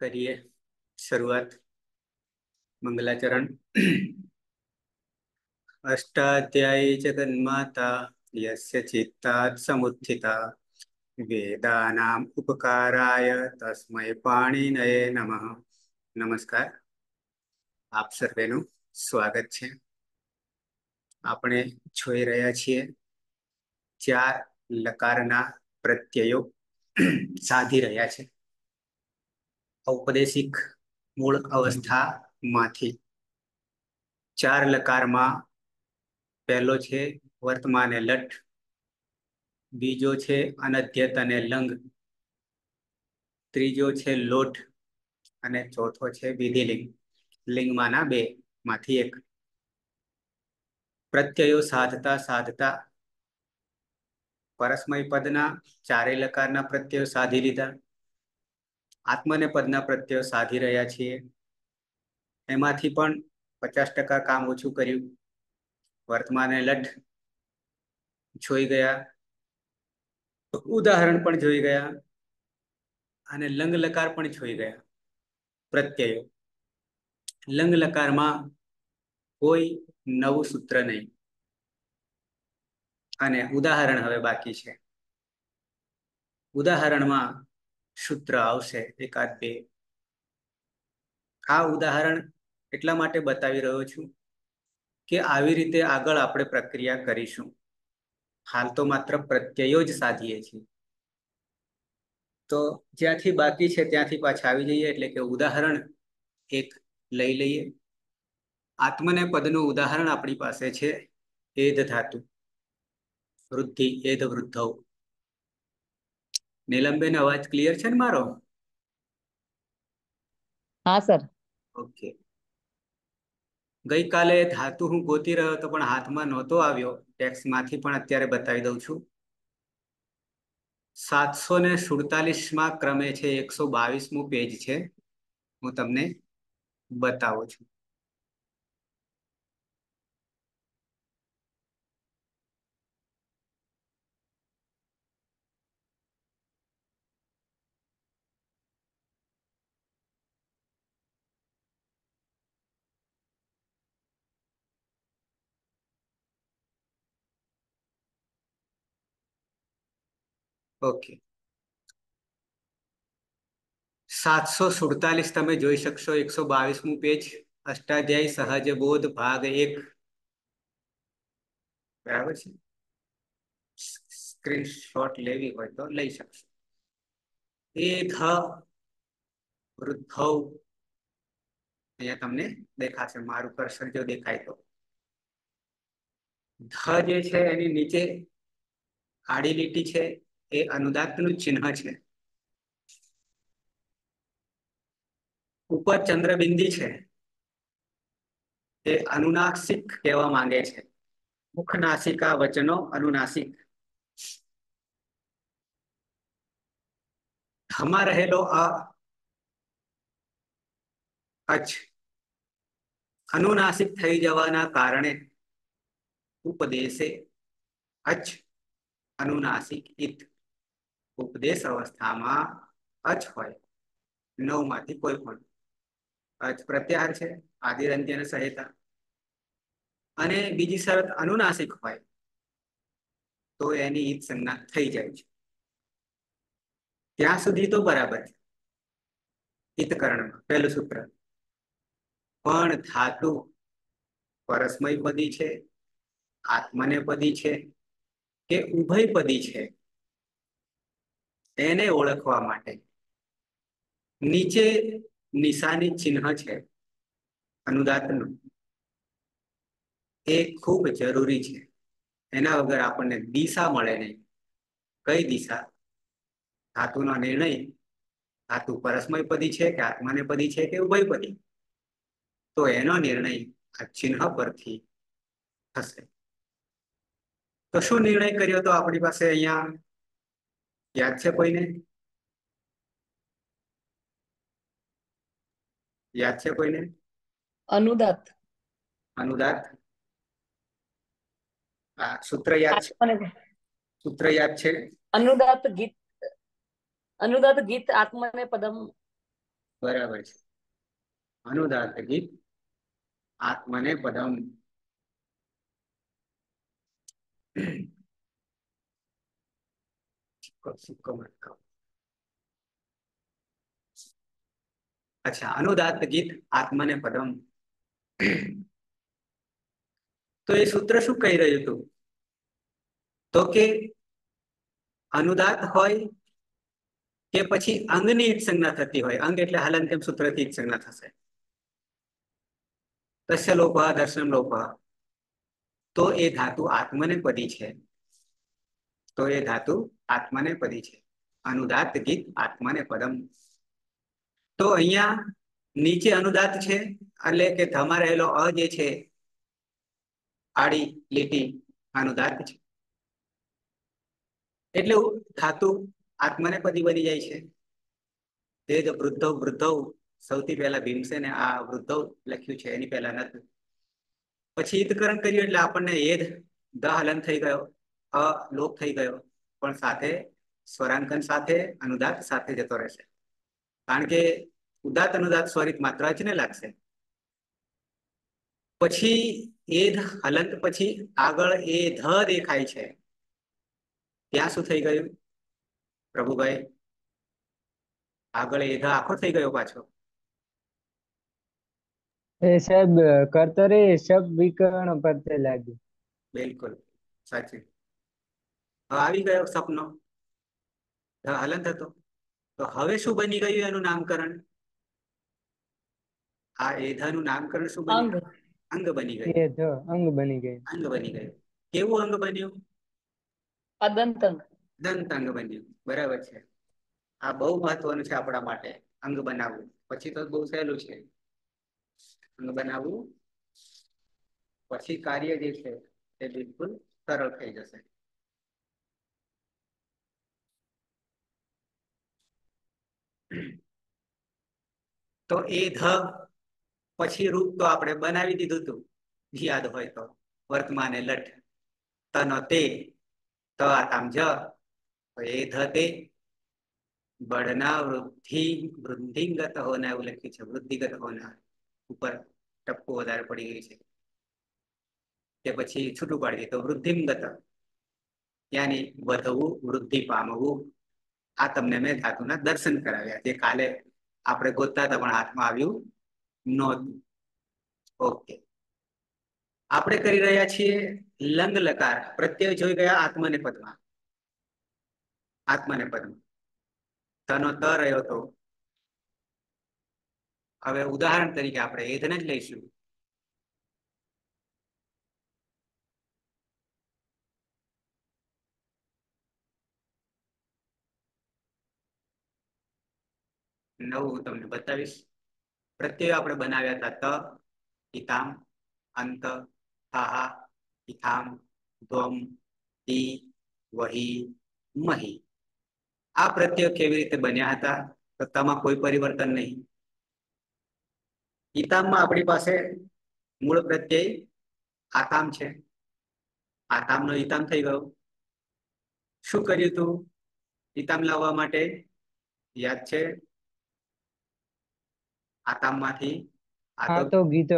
કરીએ શરૂઆત મંગલાચરણ અષ્ટાધ્યાયી જગન્માતા યસ્ય ચિત્તાત સમુત્થિતા વેદાનામ ઉપકારાય તસ્મય પાણીનયે નમઃ નમસ્કાર આપ સર્વેનું સ્વાગત છે આપણે જોઈ રહ્યા છીએ ચાર લકારના પ્રત્યયો સાધી રહ્યા છે ઔપદેશિક મૂળ અવસ્થામાંથી. ચાર લકારમાં પહેલો છે વર્તમાન લટ, બીજો છે અનધ્યત અને લંગ, ત્રીજો છે લોટ અને ચોથો છે વિધિલિંગ. લિંગમાંના બે માંથી એક. પ્રત્યયો સાધતા સાધતા પરસ્મય પદના ચારે લકારના પ્રત્યયો સાધી લીધા. આત્મને પદના પ્રત્યયો સાધી રહ્યા છીએ. એમાંથી પણ પચાસ ટકા કામ ઓછું કર્યું. વર્તમાન લઠ જોઈ ગયા. ઉદાહરણ પણ જોઈ ગયા અને લંગ લકાર પણ જોઈ ગયા. પ્રત્યયો. લંગ લકારમાં કોઈ નવું સૂત્ર નહીં. અને ઉદાહરણ હવે બાકી છે. ઉદાહરણમાં સૂત્ર આવશે એકાદ બે. આ ઉદાહરણ એટલા માટે બતાવી રહ્યો છું કે આવી રીતે આગળ આપણે પ્રક્રિયા કરીશું. હાલ તો માત્ર પ્રત્યયો જ સાધીએ છીએ. તો જ્યાંથી બાકી છે ત્યાંથી પાછા આવી જઈએ એટલે કે ઉદાહરણ એક લઈ લઈએ. આત્મને પદનું ઉદાહરણ આપણી પાસે છે, એધ ધાતુ. વૃદ્ધિ, એધ વૃદ્ધવ નીલમબેન અવાજ ક્લિયર છે ને મારો? હા સર. ઓકે. ગઈકાલે ધાતુ હું ગોતી રહ્યો હતો પણ હાથમાં નહોતો આવ્યો. ટેક્સમાંથી પણ અત્યારે બતાવી દઉં છું. સાતસો ને સુડતાલીસમાં ક્રમે છે એકસો બાવીસમું પેજ છે. હું તમને બતાવું છું. ઓકે. સાતસો સુડતાલીસ તમે જોઈ શકશો, એકસો બાવીસમું પેજ. અષ્ટાધ્યાયી સહજ બોધ ભાગ એક. બરાબર છે? સ્ક્રીનશોટ લેવી હોય તો લઈ શકશો. એ ધ વૃદ્ધવ. અહીંયા તમને દેખાશે, મારું કર્સર જો દેખાય તો. ધ જે છે એની નીચે આડી લીટી છે. એ અનુદાત્તનું ચિહ્ન છે. ઉપર ચંદ્રબિંદી છે. એ અનુનાસિક કહેવા માંગે છે. મુખનાસિકા વચનો અનુનાસિક. હમાં રહેલો આ અચ અનુનાસિક થઈ જવાના કારણે ઉપદેશે અચ અનુનાસિક ઇત ઉપદેશ અવસ્થામાં અચ હોય. નવમાંથી કોઈ પણ. અચ પ્રત્યાહાર છે આદિરંત્ય અને સહેતા. અને બીજી શરત અનુનાસિક હોય, તો એની ઈદ સંજ્ઞા થઈ જાય છે. ત્યાં સુધી તો બરાબર છે. હિતકરણમાં, પહેલું સૂત્ર. પણ ધાતુ પરસ્મય પદી છે, આત્મને પદી છે, કે ઉભય પદી છે? એને ઓળખવા માટે. નીચે નિશાની ચિહ્ન છે. અનુદાતનું એ ખૂબ જરૂરી છે. એના વગર આપણને દિશા મળે નહીં. કઈ દિશા? ધાતુનો નિર્ણય. ધાતુ પરસ્મય પદી છે કે આત્માને પદી છે કે ઉભય પદી તો એનો નિર્ણય આ ચિહ્ન પરથી થશે. તો શું નિર્ણય કર્યો તો આપણી પાસે અહીંયા? યાદ છે કોઈને? યાદ છે કોઈને? અનુદાત અનુદાત આ સૂત્ર યાદ છે. સૂત્ર યાદ છે. અનુદાત ગીત અનુદાત ગીત આત્મને પદમ. બરાબર છે. અનુદાત ગીત આત્મને પદમ. અચ્છા અનુદાત ગીત આત્મને પદમ. તો એ સૂત્ર શું કહી રહ્યું હતું? તો કે અનુદાત હોય કે પછી અંગની સંજ્ઞા થતી હોય. અંગ એટલે હાલન તેમ સૂત્રથી સંજ્ઞા થશે. તસ્ય લોપ, દર્શન લોપ. તો એ ધાતુ આત્મને પદી છે. તો એ ધાતુ આત્મને પદી છે. અનુદાત ગીત આત્મને પદમ. તો અહીંયા નીચે અનુદાત છે, એટલે કે ધમા રહેલો અ જે છે, આડી, લીટી અનુદાત છે. એટલે ધાતુ આત્મને પદી બની જાય છે. તે જ વૃદ્ધવ વૃદ્ધવ, સૌથી પહેલા ભીમસેને આ વૃદ્ધવ લખ્યું છે, એની પહેલા નથી. પછી ઈતકરણ કર્યું એટલે આપણને એદ દહલન હલન થઈ ગયો. અ લોપ થઈ ગયો. પણ સાથે સ્વરાંકન સાથે અનુદાત સાથે જતો રહેશે. કારણ કે ઉદાત અનુદાત સ્વરિત માત્ર જ ને લાગશે. પછી એ હલંત પછી આગળ એ ધ દેખાય છે. ત્યાં શું થઈ ગયું? પ્રભુભાઈ આગળ એ ધ આખો થઈ ગયો પાછો. એ સાહેબ કરતરે શબ્દ વિકરણ પરતે લાગ્યું. બિલકુલ સાચી. આવી ગયો સપનો. હલન થતો. તો હવે શું બની ગયું એનું નામકરણ? આ એધાનું નામકરણ શું અંગ બન્યું? અંગ. બની ગયું. અંગ બની ગયું. અંગ બની ગયું. કેવું અંગ બન્યું? દંતંગ. દંત અંગ બન્યું. બરાબર છે. આ બહુ મહત્વનું છે આપણા માટે અંગ બનાવવું. પછી તો બહુ સહેલું છે. અંગ બનાવવું. પછી કાર્ય જે છે તે બિલકુલ સરળ થઈ જશે. તો એ ધ પછી રૂપ તો આપણે બનાવી દીધું હતું. યાદ હોય તો વર્તમાને લઠ તનો તે, ત આતામ જ એ ધ તે. બળના વૃદ્ધિ, વૃદ્ધિગત હોના એવું લખ્યું છે. વૃદ્ધિગત હોના ઉપર ટપકું વધારે પડી ગયું છે. તે પછી છૂટું પાડી તો વૃદ્ધિંગત. યાની વધવું, વૃદ્ધિ પામવું આ તમને મેં ધાતુના દર્શન કરાવ્યા, જે કાલે આપણે ગોતતા હતા, પણ હાથમાં આવ્યું નહોતું. ઓકે. આપણે કરી રહ્યા છીએ લંગ લકાર પ્રત્યય જોઈ ગયા આત્મને પદમાં. આત્મને પદમાં. તનો ત રહ્યો તો. હવે ઉદાહરણ તરીકે આપણે એધને જ લઈશું. નવું હું તમને બતાવીશ. પ્રત્યય આપણે બનાવ્યા હતા ત ઇતામ અંત, થાહા ઇથામ ધમ તી, વહી, મહી. આ પ્રત્યય કેવી રીતે બન્યા હતા? તો તેમાં કોઈ પરિવર્તન નહીં. ઇતામમાં આપણી પાસે મૂળ પ્રત્યય આતામ છે. આતામનો ઇતામ થઈ ગયો. શું કર્યું તું? ઇતામ લાવવા માટે યાદ છે? આતામમાંથી આ આતો ગીત.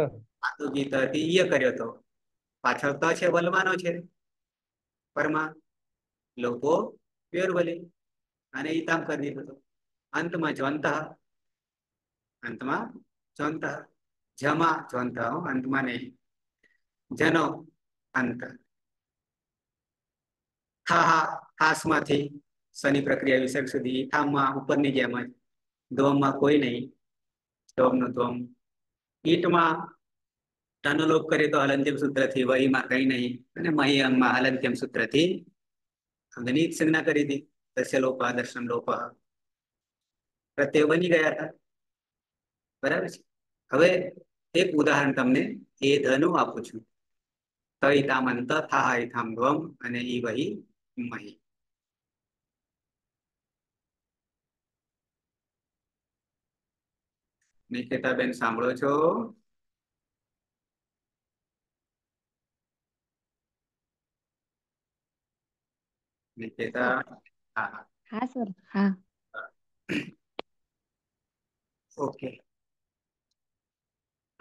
આતો ગીત હતી ઈય કર્યો તો. પાછળ ત છે વલવાનો છે. પરમા લોકો પ્યોરવલી અને ઈતામ કરી દીધો હતું. અંતમાં જ્વંત અંતમાં જ્વંત. જમા જ્વંત અંતમાં નહીં. જનો અંત. હા હાસમાંથી શનિ પ્રક્રિયા વિસર્ગ સુધી. થામમાં ઉપરની જેમ જ. ધ્વમમાં કોઈ નહીં. ધ્વમનું ધ્વમ ઈટમાં ટનો લોપ કરીએ તો હલંત્યમ વહીમાં કઈ નહીં. અને મહી અંગમાં હલંત્યમ સૂત્રથી અંગની સંજ્ઞા કરી હતી દસ્ય લોપ, દર્શન લોપ. પ્રત્યય બની ગયા હતા. બરાબર છે? હવે એક ઉદાહરણ તમને એ ધનુ આપું છું. તૈતામ અંત થા ધ્વમ અને ઈ વહી મહી. નિકેતાબેન સાંભળો છો? નિકેતા હા. હા સર હા. ઓકે.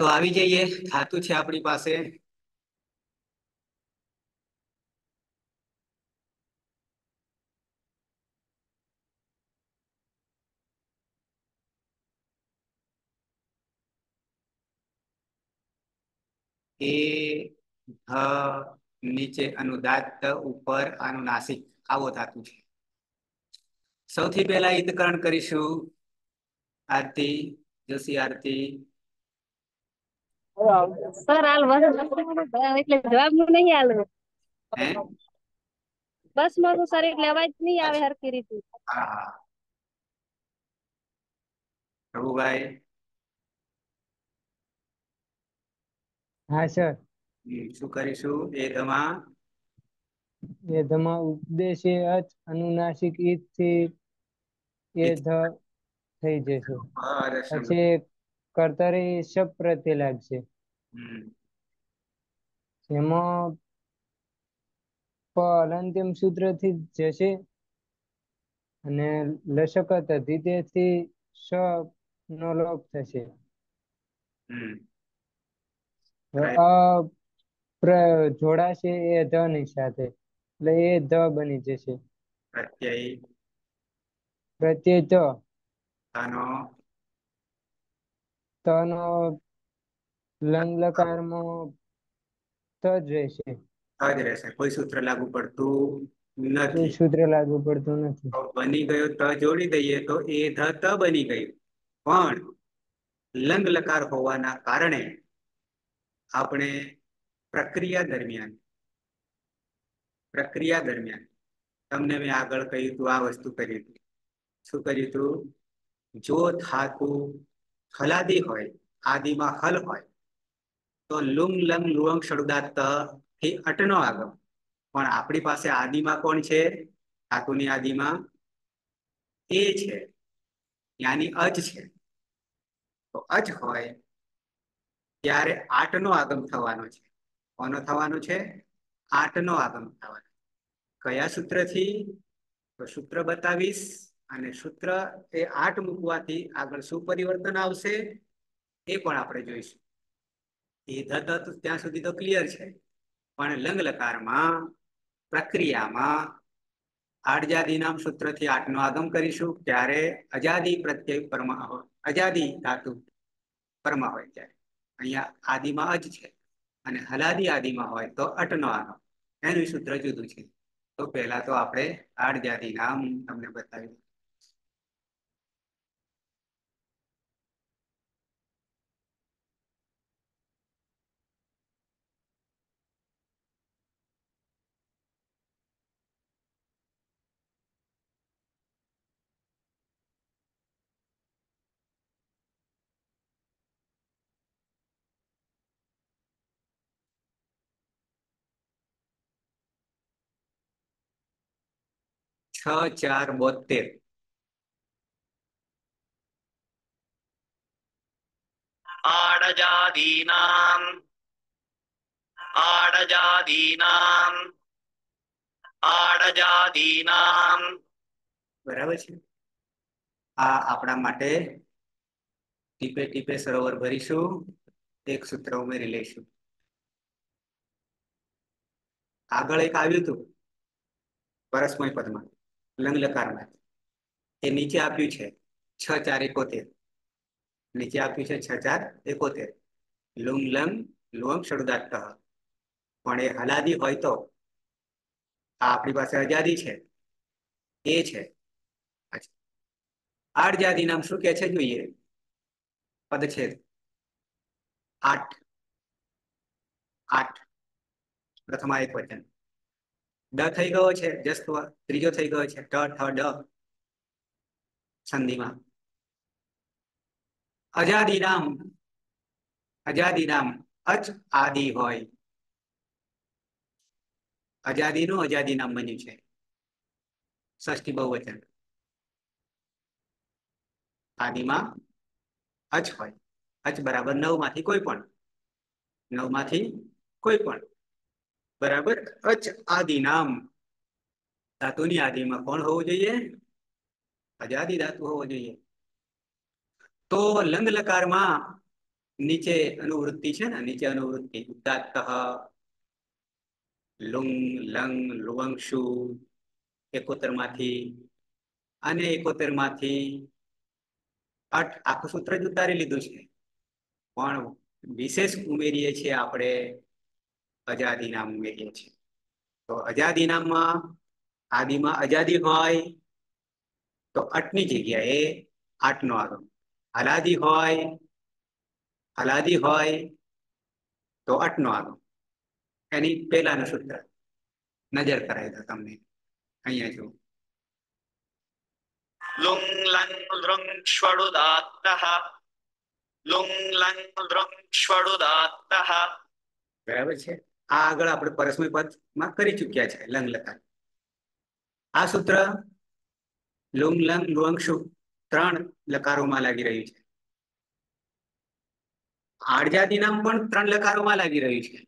તો આવી જઈએ. ખાતું છે આપણી પાસે. એ ધ નીચે અનુદાત ઉપર અનુનાસિક આવો ધાતુ છે. સૌથી પહેલા ઈદકરણ કરીશું. આરતી જોશી આરતી. સર હાલ બસ એટલે જવાબનું નહીં હાલવું હે? બસ મારું સર એટલે અવાજ નહીં આવે હરખી રીતે. હા. પ્રભુભાઈ. હા સર. શું કરીશું? એ ધમાં એ ધમા ઉપદેશે અચ અનુનાસિક ઈતથી એ ધ થઈ જશે. પછી કર્તરે શબ પ્રત્યે લાગશે. એમાં પ અંતિમ સૂત્રથી જશે અને લશકત અધિતેથી શ નો લોપ થશે. હમ. અ પ્ર- જોડાશે એ ધ ની સાથે. એટલે એ ધ બની જશે. પ્રત્યય. પ્રત્યય ત તનો. લંગ લકારમાં ત જ રહેશે. જ રહેશે. કોઈ સૂત્ર લાગુ પડતું કોઈ નથી સૂત્ર લાગુ પડતું નથી. તો બની ગયો ત જોડી દઈએ તો એ ધ ત બની ગયું. પણ લંગ લકાર હોવાના કારણે આપણે પ્રક્રિયા દરમિયાન પ્રક્રિયા દરમિયાન, તમને મેં આગળ કહ્યું હતું આ વસ્તુ કર્યું હતું. શું કર્યું હતું જો ધાતુ હલાદી હોય, આદિમાં હલ હોય, તો લુંગ લંગ લુઅંગ શરૂદાતથી અટનો આગમ. પણ આપણી પાસે આદિમાં કોણ છે? ધાતુની આદિમાં એ છે. યાની અજ છે. તો અજ હોય ત્યારે આઠનો આગમ થવાનો છે. કોનો થવાનો છે? આઠનો આગમ થવાનો. કયા સૂત્રથી? તો સૂત્ર બતાવીશ અને સૂત્ર એ આઠ મૂકવાથી આગળ શું પરિવર્તન આવશે? એ પણ આપણે જોઈશું. એ ધત ત્યાં સુધી તો ક્લિયર છે. પણ લંગ લકારમાં પ્રક્રિયામાં આડજાદી નામ સૂત્રથી આઠનો આગમ કરીશું. ત્યારે અજાદી પ્રત્યય પરમા હોય અજાદી ધાતુ પરમા હોય ત્યારે. અહીંયા આદિમાં અજ છે અને હલાદી આદિમાં હોય તો અટનો આનો. એનું સૂત્ર જુદું છે. તો પહેલા તો આપણે આડજાદી નામ તમને બતાવ્યું છ ચાર બોતેર આડજાદીનામ આડજાદીનામ આડજાદીનામ બરાબર છે. આ આપણા માટે ટીપે ટીપે સરોવર ભરીશું. એક સૂત્ર ઉમેરી લઈશું. આગળ એક આવ્યું હતું. પરસ્મય પદમાં. લંગ લકારમાં એ નીચે આપ્યું છે છ ચાર એકોતેર. નીચે આપ્યું છે છ ચાર એકોતેર. લુંગ લંગ લુંગ શરૂદાત. પણ એ હલાદી હોય તો આ આપણી પાસે આઝાદી છે. એ છે. આડજાદી નામ શું કે છે જોઈએ? પદછેદ. આઠ. આઠ. પ્રથમા એક વચન. ડ થઈ ગયો છે જસ્ત ત્રીજો થઈ ગયો છે, ટ, ઠ, ડ. સંધિમાં અજાદી નામ અજાદી નામ અચ આદિ હોય. અજાદીનું અજાદી નામ બન્યું છે. ષષ્ઠી બહુવચન. આદિમાં અચ હોય. અચ બરાબર નવમાંથી કોઈ પણ. નવમાંથી કોઈ પણ. બરાબર? અચ આદિ નામ. ધાતુની આદિમાં કોણ હોવું જોઈએ? અજાદી ધાતુ હોવો જોઈએ. તો લંગ લકારમાં નીચે અનુવૃત્તિ છે ને? નીચે અનુવૃત્તિ. ઉદાત્ત, લુંગ, લંગ લુવંશુ એકોતેરમાંથી અને એકોતેરમાંથી અટ આખું સૂત્ર જ ઉતારી લીધું છે. પણ વિશેષ ઉમેરીએ છીએ આપણે અજાદી નામ ઉમેરીએ છીએ તો અજાદી નામમાં આદિમાં અજાદી હોય તો અટની જગ્યાએ આઠનો આગમ હલાદી હોય હલાદી હોય તો અટનો આગમ એની પહેલાનું સૂત્ર નજર કરાવી દો તમને અહીંયા જુઓ લુંગ લંગ લૃંગ શ્વડુદાત્તઃ લુંગ લંગ લૃંગ શ્વડુદાત્તઃ બરાબર છે આ આગળ આપણે પરસ્મય પદમાં કરી ચૂક્યા છે લંગ લકાર આ સૂત્ર લુંગ લંગ લુઅંશુ ત્રણ લકારોમાં લાગી રહ્યું છે. આડજાદી નામ પણ ત્રણ લકારોમાં લાગી રહ્યું છે.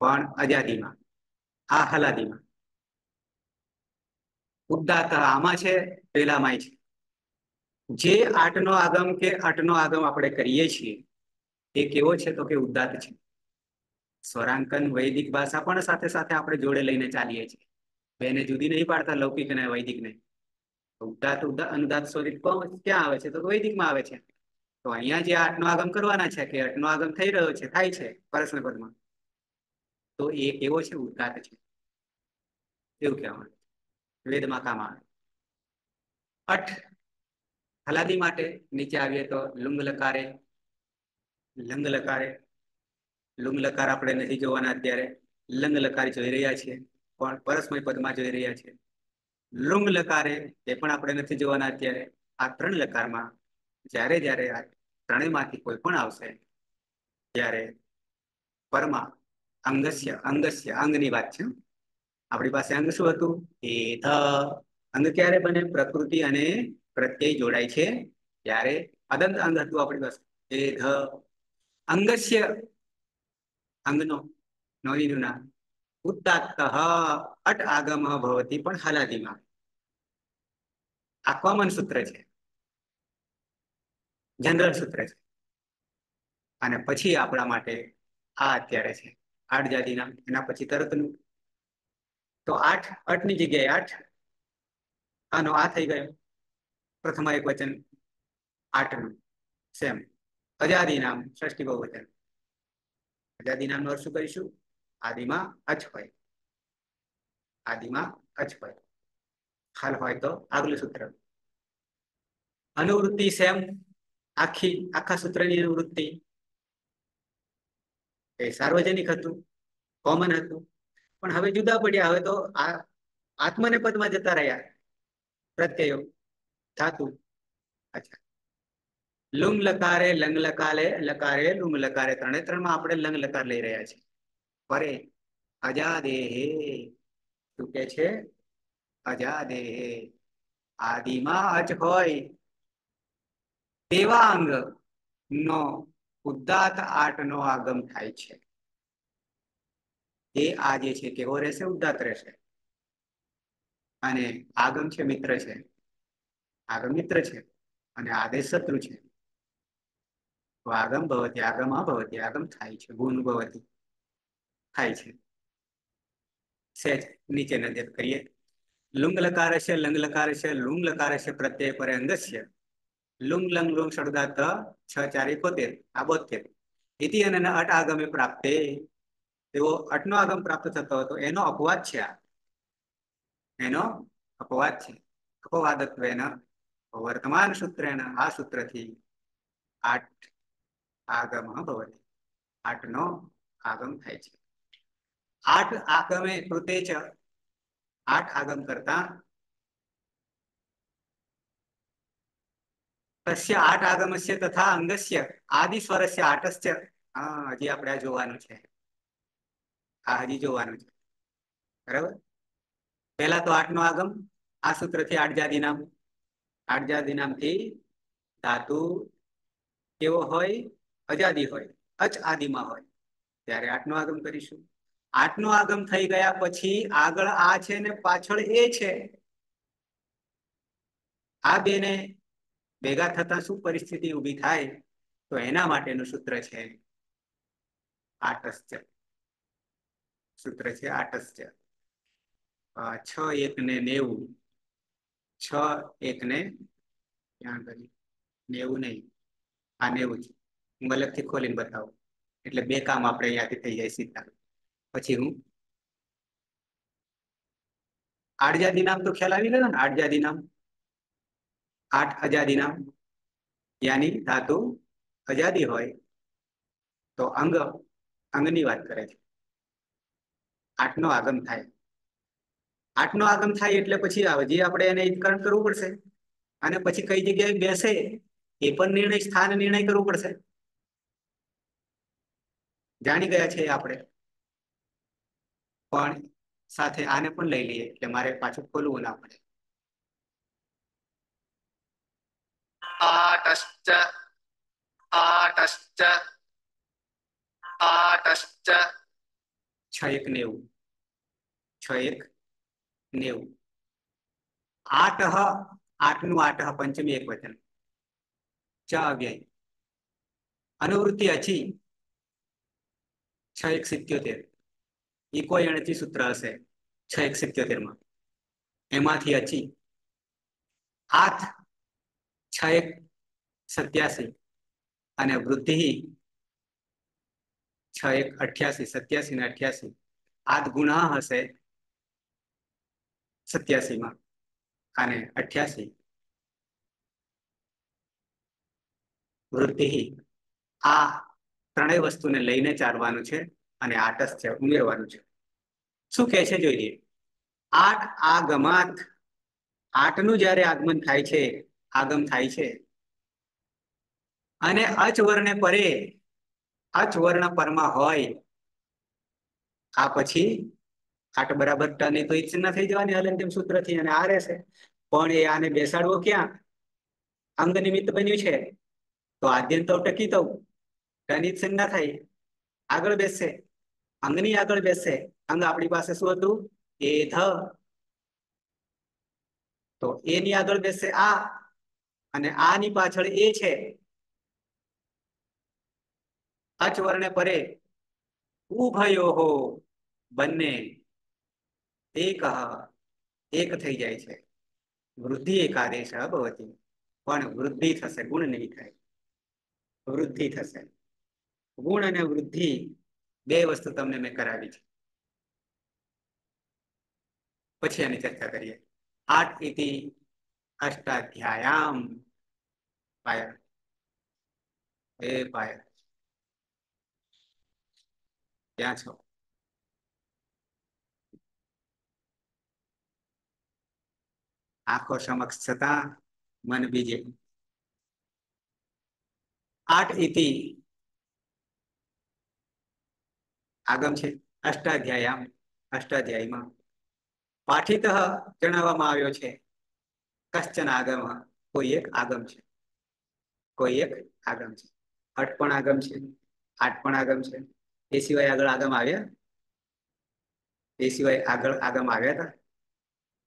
પણ અજાદીમાં આ હલાદીમાં. ઉદ્દાત આમાં છે પેલામાં છે. જે આઠનો આગમ કે આઠનો આગમ આપણે કરીએ છીએ, એ કેવો છે તો કે ઉદ્દાત છે. સ્વરાંકન વૈદિક ભાષા પણ સાથે સાથે આપણે જોડે લઈને ચાલીએ છીએ. બેને જુદી નહીં પાડતા લૌકિક અને વૈદિક ને ઉદાત ઉદ્દાત અનુદાત સ્વરૂપ ક્યાં આવે છે? તો વૈદિકમાં આવે છે. તો અહીંયા જે આઠનો આગમ કરવાના છે કે આઠનો આગમ થઈ રહ્યો છે, થાય છે પરસ્ન પદમાં તો એ કેવો છે? ઉદાત છે. એવું કહેવાનું. વેદમાં કામ આવે. અઠ. હલાદી માટે નીચે આવીએ તો લુંગ લકારે લંગ લકારે લુંગ લકાર આપણે નથી જોવાના અત્યારે. લંગ લકાર જોઈ રહ્યા છીએ પણ પરસ્મય પદમાં જોઈ રહ્યા છીએ લુંગ લકારે એ પણ આપણે નથી જોવાના અત્યારે. આ ત્રણ લકારમાં જ્યારે જ્યારે આ ત્રણેયમાંથી કોઈ પણ આવશે, ત્યારે પરમા, અંગસ્ય અંગસ્ય, અંગની વાત છે. આપણી પાસે અંગ શું હતું? એ અંગ ક્યારે બને? પ્રકૃતિ અને પ્રત્યય જોડાય છે. ત્યારે અદંત અંગ હતું આપણી પાસે. એ અંગસ્ય અંગનો નોઈનું નામ ઉત્તાત્ત અટ આગમ ભવતી પણ હલાદીમાં. આ કોમન સૂત્ર છે. જનરલ સૂત્ર છે. અને પછી આપણા માટે આ અત્યારે છે. આઠ જાતિના, એના પછી તરતનું. તો આઠ અટની જગ્યાએ આઠ. આનો આ થઈ ગયો. પ્રથમ એક વચન આઠનું. સેમ. અજાદી નામ ષષ્ઠી બહુવચન. નામનો અર્થ શું કરીશું, આદિમાં અચ હોય આદિમાં અચ હોય હાલ હોય તો આગલું સૂત્ર. અનુવૃત્તિ સેમ, આખી, આખા સૂત્રની અનુવૃત્તિ. એ સાર્વજનિક હતું, કોમન હતું. પણ હવે જુદા પડ્યા, હવે તો આ આત્મને પદમાં જતા રહ્યા. પ્રત્યયો, ધાતુ. અચ્છા. લુંગ લકારે, લંગ લકારે લકારે, લુંગ લકારે ત્રણે ત્રણમાં આપણે લંગ લકાર લઈ રહ્યા છીએ. પરે અજાદેહે શું કે છે? અજાદેહે આદિમાં અચ હોય. તેવા અંગ નો ઉદ્દાત આઠ નો આગમ થાય છે. એ આ જે છે કેવો રહેશે? ઉદ્દાત રહેશે. અને આગમ છે મિત્ર છે. આગમ મિત્ર છે. અને આદેશ શત્રુ છે. તો આગમ ભવતી, આગમ અભવતી, આગમ થાય છે, ગુણ ભવતી, થાય છે. સહેજ નીચે નજર કરીએ. લુંગ લકાર છે લંગ લકાર છે લુંગ લકાર છે પ્રત્યય પર અંગ છે લુંગ, લંગ લુંગ સડદાત છ, ચાર, એકોતેર, આ બોતેર. ઇતિ અને અટ આગમે પ્રાપ્તે. તેવો અટનો આગમ પ્રાપ્ત થતો હતો. એનો અપવાદ છે આ. એનો અપવાદ છે. અપવાદત્વેન વર્તમાન સૂત્રેણ આ સૂત્રથી આઠ આગમ ભવતી આઠનો આગમ થાય છે. આઠ આગમે કૃતે ચ. આઠ આગમ કરતા તસ્ય આઠ આગમસ્ય તથા અંગસ્ય આદિ સ્વરસ્ય આઠસ્ય. હા, હજી આપણે આ જોવાનું છે. આ હજી જોવાનું છે. બરાબર? પહેલા તો આઠ નો આગમ, આ સૂત્રથી આઠ જાતિ નામ. આઠ જાતિ નામથી ધાતુ કેવો હોય? અજાદી હોય અચ આદિમાં હોય. ત્યારે આઠ નો આગમ કરીશું. આઠ નો આગમ થઈ ગયા પછી આગળ આ છે ને પાછળ એ છે. આ બેને ભેગા થતા શું પરિસ્થિતિ ઊભી થાય? તો એના માટેનું સૂત્ર છે આટસ્ય. સૂત્ર છે આટસ્ય. છ એક ને નેવું. છ એક ને નેવું નહીં. આ નેવું જ હું અલગથી ખોલીને બતાવું. એટલે બે કામ આપણે અહીંયાથી થઈ જાય સીધા. પછી હું આડજાદી નામ તો ખ્યાલ આવી ગયો ને? આડજાદી નામ. આઠ અજાદી નામ. યાની ધાતુ અજાદી હોય તો અંગ અંગની વાત કરે છે. આઠનો આગમ થાય. આઠનો આગમ થાય એટલે પછી હજી આપણે એને ઈદકરણ કરવું પડશે અને પછી કઈ જગ્યાએ બેસે એ પણ નિર્ણય સ્થાન નિર્ણય કરવું પડશે. જાણી ગયા છે આપણે પણ સાથે આને પણ લઈ લઈએ એટલે મારે પાછું ખોલવું ના પડે आटश्च आटश्च आटश्च છ એક નેવું છ એક નેવું આઠ આઠનું આઠ પંચમી એક વચન ચ અવ્યય અનુવૃત્તિ અચી છ એક સિત્યોતેર. ઈ કોઈ અણચી સૂત્ર હશે છ એક સિત્યોતેરમાં એમાંથી અચી આઠ છ એક સત્યાસી અને વૃદ્ધિ છ એક અઠ્યાસી, સત્યાસી ને અઠ્યાસી. આઠ ગુણા હશે સત્યાસી માં અને અઠ્યાસી. વૃદ્ધિ આ ત્રણેય વસ્તુને લઈને ચાલવાનું છે અને આટસ છે, ઉમેરવાનું છે. શું કહે છે જોઈએ? આઠ આગમાત આઠનું જ્યારે આગમન થાય છે, આગમ થાય છે. અને અચ વર્ણે પરે, અચ વર્ણ પરમાં હોય, આ પછી આઠ બરાબર ટને તો ઈચ્છના થઈ જવાની હલન સૂત્રથી અને આ રહેશે. પણ એ આને બેસાડવો ક્યાં? અંગ નિમિત્ત બન્યું છે. તો આદ્યંત ટકી તો ટનિત ના થાય. આગળ બેસે. અંગની આગળ બેસે. અંગ આપણી પાસે શું હતું? એ ધ. તો એની આગળ બેસે આ. અને આની પાછળ એ છે. અચ વર્ણે પરે. ઉભયો હો બંને. એક એક થઈ જાય છે. વૃદ્ધિ એકાદેશ ભવતી પણ વૃદ્ધિ થશે, ગુણ નહીં થાય. વૃદ્ધિ થશે. ગુણ અને વૃદ્ધિ બે વસ્તુ તમને મેં કરાવી છે. પછી આની ચર્ચા કરીએ. આઠ ઇતિ અષ્ટાધ્યાયામ પાયા એ પાયા ક્યાં છો? આંખો સમક્ષ છતાં મન બીજે. આઠ ઇતિ આગમ છે. અષ્ટાધ્યાયામ અષ્ટાધ્યાયમાં પાઠિત જણાવવામાં આવ્યો છે કશ્ચન આગમ કોઈ એક આગમ છે. કોઈ એક આગમ છે. પણ આગમ છે આઠ પણ આગમ છે. એ સિવાય આગળ આગમ આવ્યા? એ સિવાય આગળ આગમ આવ્યા હતા?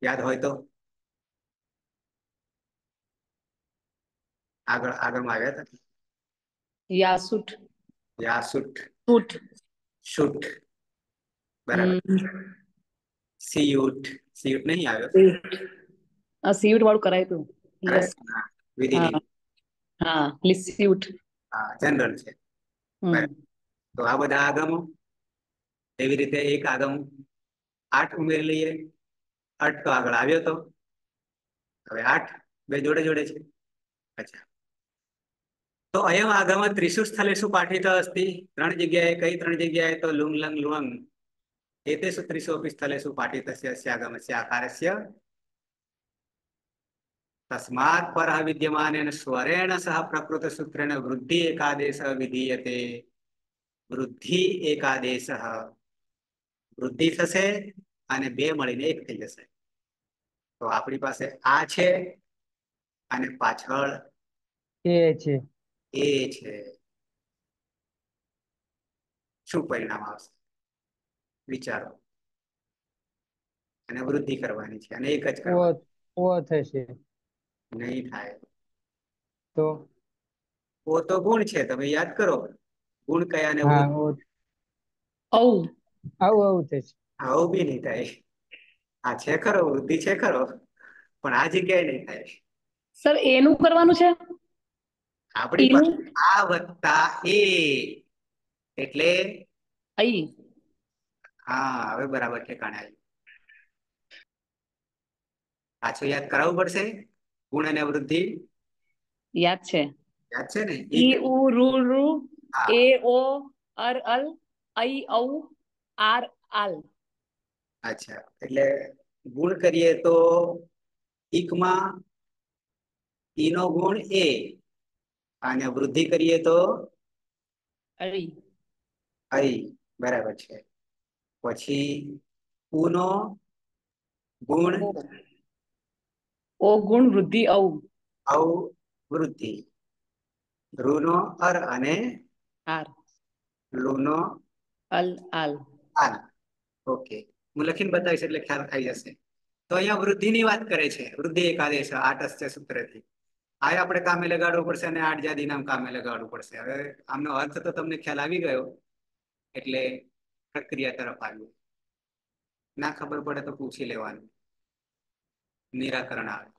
યાદ હોય તો? આગળ આગમ આવ્યા હતા? યાસુટ યાસુટ સુટ શુટ બરાબર. સીયુટ સીયુટ નહીં આવ્યો? આ સીયુટ વાળું કરાયું હતું હા, લિસ્યુટ હા જનરલ છે. તો આ બધા આગમો એવી રીતે એક આગમ આઠ ઉમેરી લઈએ. આઠ તો આગળ આવ્યો તો. હવે આઠ બે જોડે જોડે છે. અચ્છા. તો અયમ આગમ ત્રિશુ સ્થલેષુ પાઠિત અસ્તિ? ત્રણ જગ્યાએ કઈ ત્રણ જગ્યાએ? તો લુંગ લંગ લુંગ એતેષુ ત્રિશુ અપી સ્થલેષુ પાઠિત અસ્ય આગમસ્ય આકારસ્ય. તસ્માત પર વિદ્યમાનેન સ્વરેણ સહ પ્રકૃત સૂત્રેણ વૃદ્ધિ એકાદેશ વિધીયતે. વૃદ્ધિ એકાદેશ. વૃદ્ધિ થશે અને બે મળીને એક થઈ જશે. તો આપણી પાસે આ છે અને પાછળ એ છે. એ છે. શું પરિણામ આવશે? વિચારો. અને વૃદ્ધિ કરવાની છે અને એક જ ઓ થશે. નહીં થાય. તો? ઓ તો ગુણ છે તમે યાદ કરો. ગુણ કયા ને આવું આવું આવું થશે. આવું બી નહીં થાય. આ છે ખરો વૃદ્ધિ છે ખરો પણ આ જગ્યાએ નહીં થાય. સર એનું કરવાનું છે? આપણી પાસે આ વત્તા એ એટલે હા હવે બરાબર ઠેકાણે આવ્યું પાછું યાદ કરાવવું પડશે? ગુણ અને વૃદ્ધિ? યાદ છે. યાદ છે ને? ઈ ઉ રુ રુ એ ઓ અર અલ ઐ ઔ આર આલ. અચ્છા. એટલે ગુણ કરીએ તો ઈકમાં ઈનો ગુણ એ. અને વૃદ્ધિ કરીએ તો? બરાબર છે. પછી ઉનો ગુણ? ઓ ગુણ વૃદ્ધિ ઔ. ઔ વૃદ્ધિ. રૂનો અર અને આર. લુનો અલ આલ. આલ. ઓકે. હું લખીને બતાવીશ એટલે ખ્યાલ થઈ જશે. તો અહીંયા વૃદ્ધિની વાત કરે છે. વૃદ્ધિ એકાદેશ આટસ્ય સૂત્રથી આ આપણે કામે લગાડવું પડશે અને આઠ જાદી નામ કામે લગાડવું પડશે. હવે આમનો અર્થ તો તમને ખ્યાલ આવી ગયો, એટલે પ્રક્રિયા તરફ આવ્યું. ના ખબર પડે તો પૂછી લેવાનું. નિરાકરણ આવે.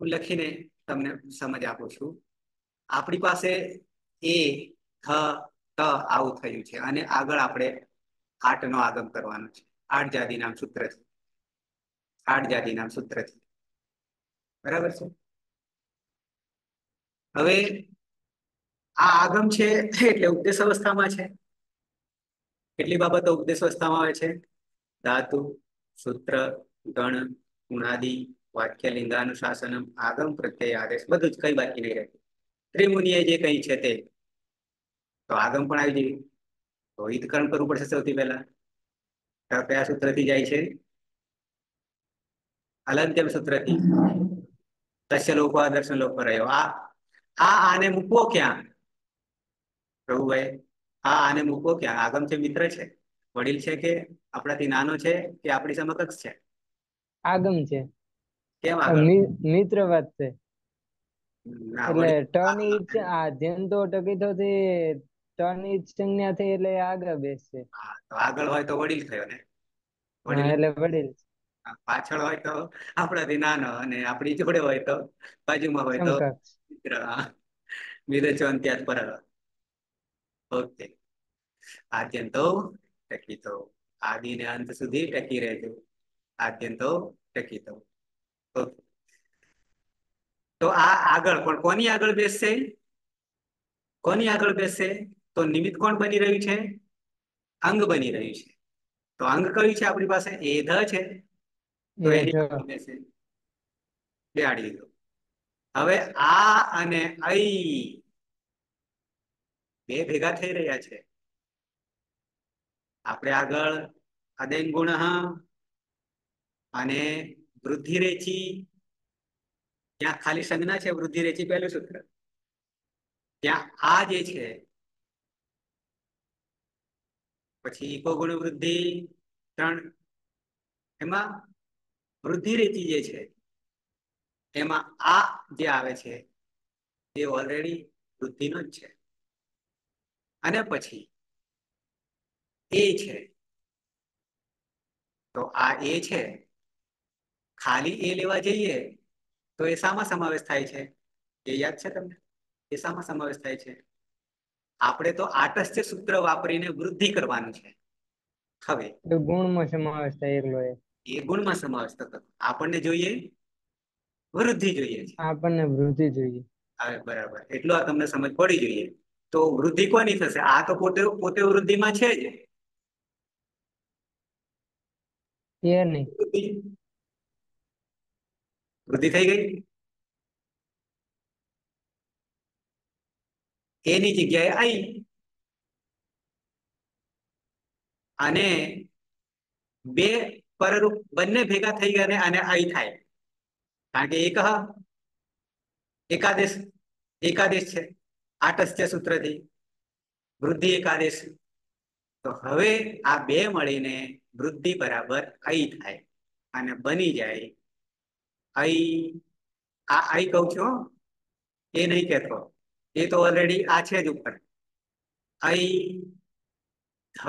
હું લખીને તમને સમજ આપું છું. આપણી પાસે એ ત આવું થયું છે. અને આગળ આપણે આઠ નો આગમ કરવાનો છે. આઠ જાતિ નામ સૂત્રથી આઠ જાતિ નામ સૂત્રથી બરાબર છે? હવે આ આગમ છે એટલે ઉપદેશ અવસ્થામાં છે. કેટલી બાબતો ઉપદેશ અવસ્થામાં આવે છે? ધાતુ, સૂત્ર, ગણ, ગુણાદિ, વાક્ય, લિંગાનુશાસનમ, આગમ, પ્રત્યય, આદેશ, બધું જ કઈ બાકી નહીં રહે ત્રિમુનિએ જે કઈ છે તે તો આગમ પણ આવી જઈએ. તો હિતકરણ કરવું પડશે સૌથી પહેલા. તો કયા સૂત્રથી જાય છે. અલંત્યમ સૂત્રથી. તસ્ય લોકો આદર્શન લોકો રહ્યો. આ આ આને મૂકવો ક્યાં? પ્રભુભાઈ આ આને મૂકવો ક્યાં? આગમ છે મિત્ર છે વડીલ છે કે આપણાથી નાનો છે કે આપણી સમકક્ષ છે? આગમ છે. કેમ મિત્ર વાત છે. એટલે ટર્ન ઇટ આ જેમ તો ટકીતો થી ઈચ સંજ્ઞા થઈ એટલે આગળ બેસશે આગળ હોય તો વડીલ થયો ને? એટલે વડીલ. પાછળ હોય તો આપણાથી નાનો અને આપણી જોડે હોય તો બાજુમાં હોય તો મિત્ર. હા. વિરચો પર ઓકે. આદ્યંતો ટકીતો આદિ ને અંત સુધી ટકી રહેજો. આદ્યંતો ટકીતો ઓકે. તો આ આગળ પણ કોની આગળ બેસશે? કોની આગળ બેસશે? તો નિમિત્ત કોણ બની રહ્યું છે? અંગ બની રહ્યું છે. તો અંગ કયું છે આપણી પાસે? એ ધ છે. તો એની બેહાડી દીધો. હવે આ અને ઐ બે ભેગા થઈ રહ્યા છે. આપણે આગળ અદૈન ગુણ અને વૃદ્ધિ રેચી ત્યાં ખાલી સંજ્ઞા છે વૃદ્ધિ રેચી પહેલું સૂત્ર. ત્યાં આ જે છે પછી ઇકો ગુણ વૃદ્ધિ ત્રણ, એમાં વૃદ્ધિ રેતી જે છે, એમાં આ જે આવે છે, એ ઓલરેડી વૃદ્ધિનો જ છે. અને પછી એ છે, તો આ એ છે, ખાલી એ લેવા જઈએ તો એ શામાં સમાવેશ થાય છે. એ યાદ છે તમને? એ શામાં સમાવેશ થાય છે. આપણે તો આટસ્ય સૂત્ર વાપરીને વૃદ્ધિ કરવાનું છે. હવે ગુણમાં સમાવેશ થાય એકલો એ ગુણમાં સમાવેશ થતો આપણને જોઈએ વૃદ્ધિ જોઈએ આપણને વૃદ્ધિ જોઈએ. હવે બરાબર. એટલું આ તમને સમજ પડી જોઈએ. તો વૃદ્ધિ કોની થશે? આ તો પોતે પોતે વૃદ્ધિમાં છે જ. વૃદ્ધિ થઈ ગઈ? એની જગ્યાએ અહીં અને બે પરરૂપ બંને ભેગા થઈ ગયા આને આઈ થાય. કારણ કે એક એકાદેશ એકાદેશ છે. આટસ્ય સૂત્રથી. વૃદ્ધિ એકાદેશ. તો હવે આ બે મળીને વૃદ્ધિ બરાબર અહીં થાય. અને બની જાય. અહીં આ આઈ કહું છું એ નહીં કહેતો. એ તો ઓલરેડી આ છે જ ઉપર. અઈ ધ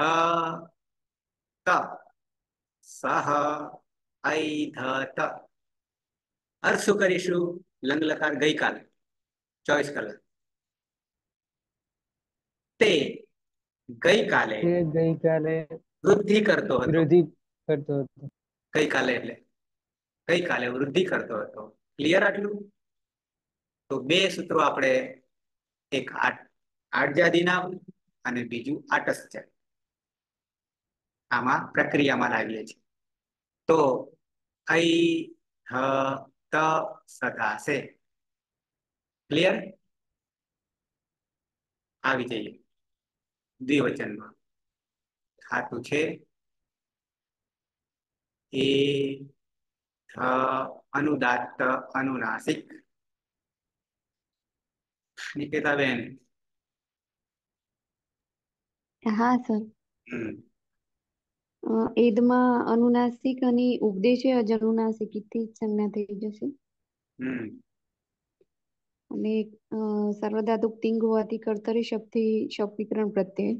ત સહ અઈ ધ ત. અર્થ શું કરીશું? લંગ લકાર ગઈકાલે. ચોવીસ કલાક. તે ગઈકાલે ગઈકાલે વૃદ્ધિ કરતો હતો. વૃદ્ધિ કરતો હતો. ગઈકાલે એટલે ગઈકાલે વૃદ્ધિ કરતો હતો. ક્લિયર આટલું? તો બે સૂત્રો આપણે એક આટ અને બીજું આટસ્ય આમાં પ્રક્રિયામાં લાવીએ છીએ. તો અઈ, હ, ત સદાસે ક્લિયર આવી જઈએ. દ્વિવચનમાં. ખાતું છે. એ, ધ, અનુદાત્ત, અનુનાસિક. નિકેતાબેન હા સર હમ અ, એદમાં અનુનાસિક અને ઉપદેશે અજનુનાસિકથી જ સંજ્ઞા થઈ જશે હમ અને અ, સાર્વધાતુક તિંગ હોવાથી કર્તરી શબ્દથી શબ્દ વિકરણ પ્રત્યય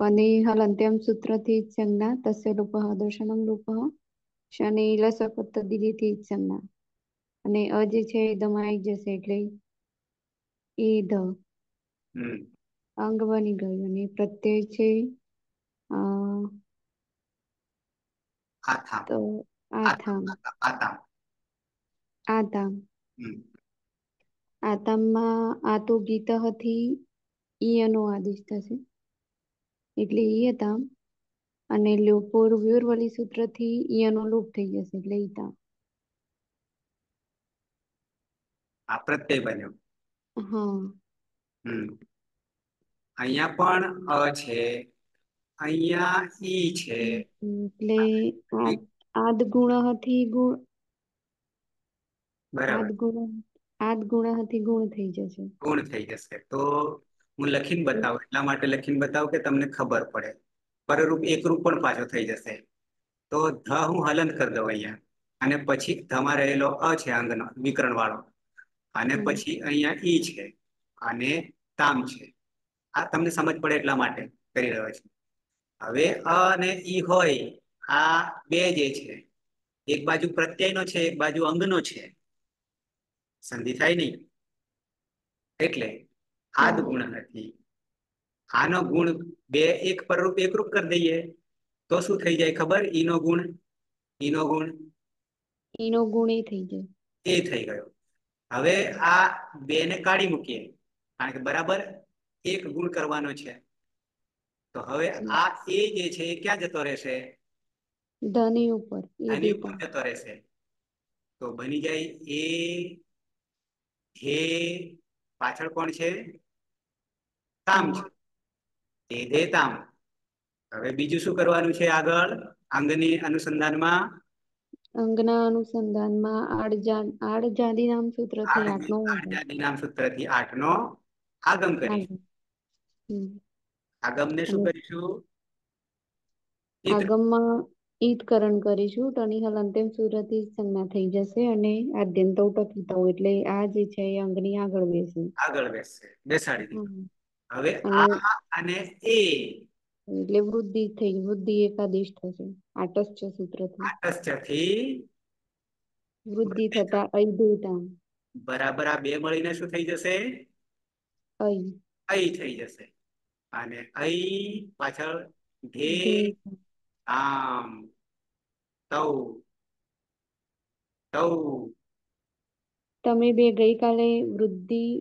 અને હલ અંત્યમ સૂત્રથી જ સંજ્ઞા તસ્ય લોપઃ દર્શનમ લોપઃ શનિ લસપત જ સંજ્ઞા અને અ જે છે એ આવી જશે એટલે એ ધ અંગ બની ગયું અને પ્રત્યય છે આથામ. તો આથામ. આથામ. આતામ આતામમાં આ તો ગીતહથી ઈયનો આદેશ થશે એટલે ઈયતામ અને લોપોર વ્યુરવલી સૂત્રથી ઈયનો લોપ થઈ જશે એટલે ઈતામ આ પ્રત્યય બન્યો. હમ. અહીંયા પણ અ છે અહીંયા ઈ છે. એટલે આદ ગુણ હતી ગુણ બરાબર. આદ ગુણ આદ ગુણહથી ગુણ થઈ જશે. ગુણ થઈ જશે. તો હું લખીને બતાવું. એટલા માટે લખીને બતાવું કે તમને ખબર પડે. પરરૂપ એકરૂપ પણ પાછો થઈ જશે. તો ધ હું હલન કરી દઉં અહીંયા. અને પછી ધમાં રહેલો અ છે અંગનો વિકરણ વાળો અને પછી અહીંયા ઈ છે અને તામ છે. આ તમને સમજ પડે એટલા માટે કરી રહ્યો છે. હવે અ અને ઈ હોય આ બે જે છે એક બાજુ પ્રત્યયનો છે એક બાજુ અંગનો છે. સંધિ થાય નહીં. એટલે આદ. ગુણ નથી. આનો ગુણ બે એક પરરૂપ એકરૂપ કરી દઈએ તો શું થઈ જાય ખબર? ઈનો ગુણ ઈનો ગુણ. ઈનો ગુણ એ થઈ જાય. એ થઈ ગયો. હવે આ બે ને કાઢી મૂકીએ કારણ કે બરાબર એક ગુણ કરવાનો છે. તો હવે આ એ જે છે એ ક્યાં જતો રહેશે? ધની ઉપર ધની ઉપર જતો રહેશે. તો બની જાય એ હે પાછળ કોણ છે? તામ છે. એ દે તામ હવે બીજું શું કરવાનું છે આગળ? અંગની અનુસંધાનમાં અંગના અનુસંધાનમાં આડજા આડજાદી નામ સૂત્રથી આઠનો આડજાદી નામ સૂત્રથી આઠ નો આગમ કરીશું. આગમને શું કરીશું? આગમમાં ઈતકરણ કરીશું. ટની હલ અંતિમ સુરતી સંજ્ઞા થઈ જશે અને આદ્યંતો ટકીતાઓ એટલે આ જે છે એ અંગની આગળ બેસે. આગળ બેસે બેસાડી દીધું. હવે આ અને એ એટલે વૃદ્ધિ થઈ વૃદ્ધિ એકાદેશ થશે. આટસ્ય સૂત્રથી આટસ્થ્યથી વૃદ્ધિ થતા ઐધેતામ બરાબર આ બે મળીને શું થઈ જશે? અય. અય થઈ જશે. અને અય પાછળ ધે. આમ. તૌ. તૌ. તમે બે ગઈકાલે વૃદ્ધિ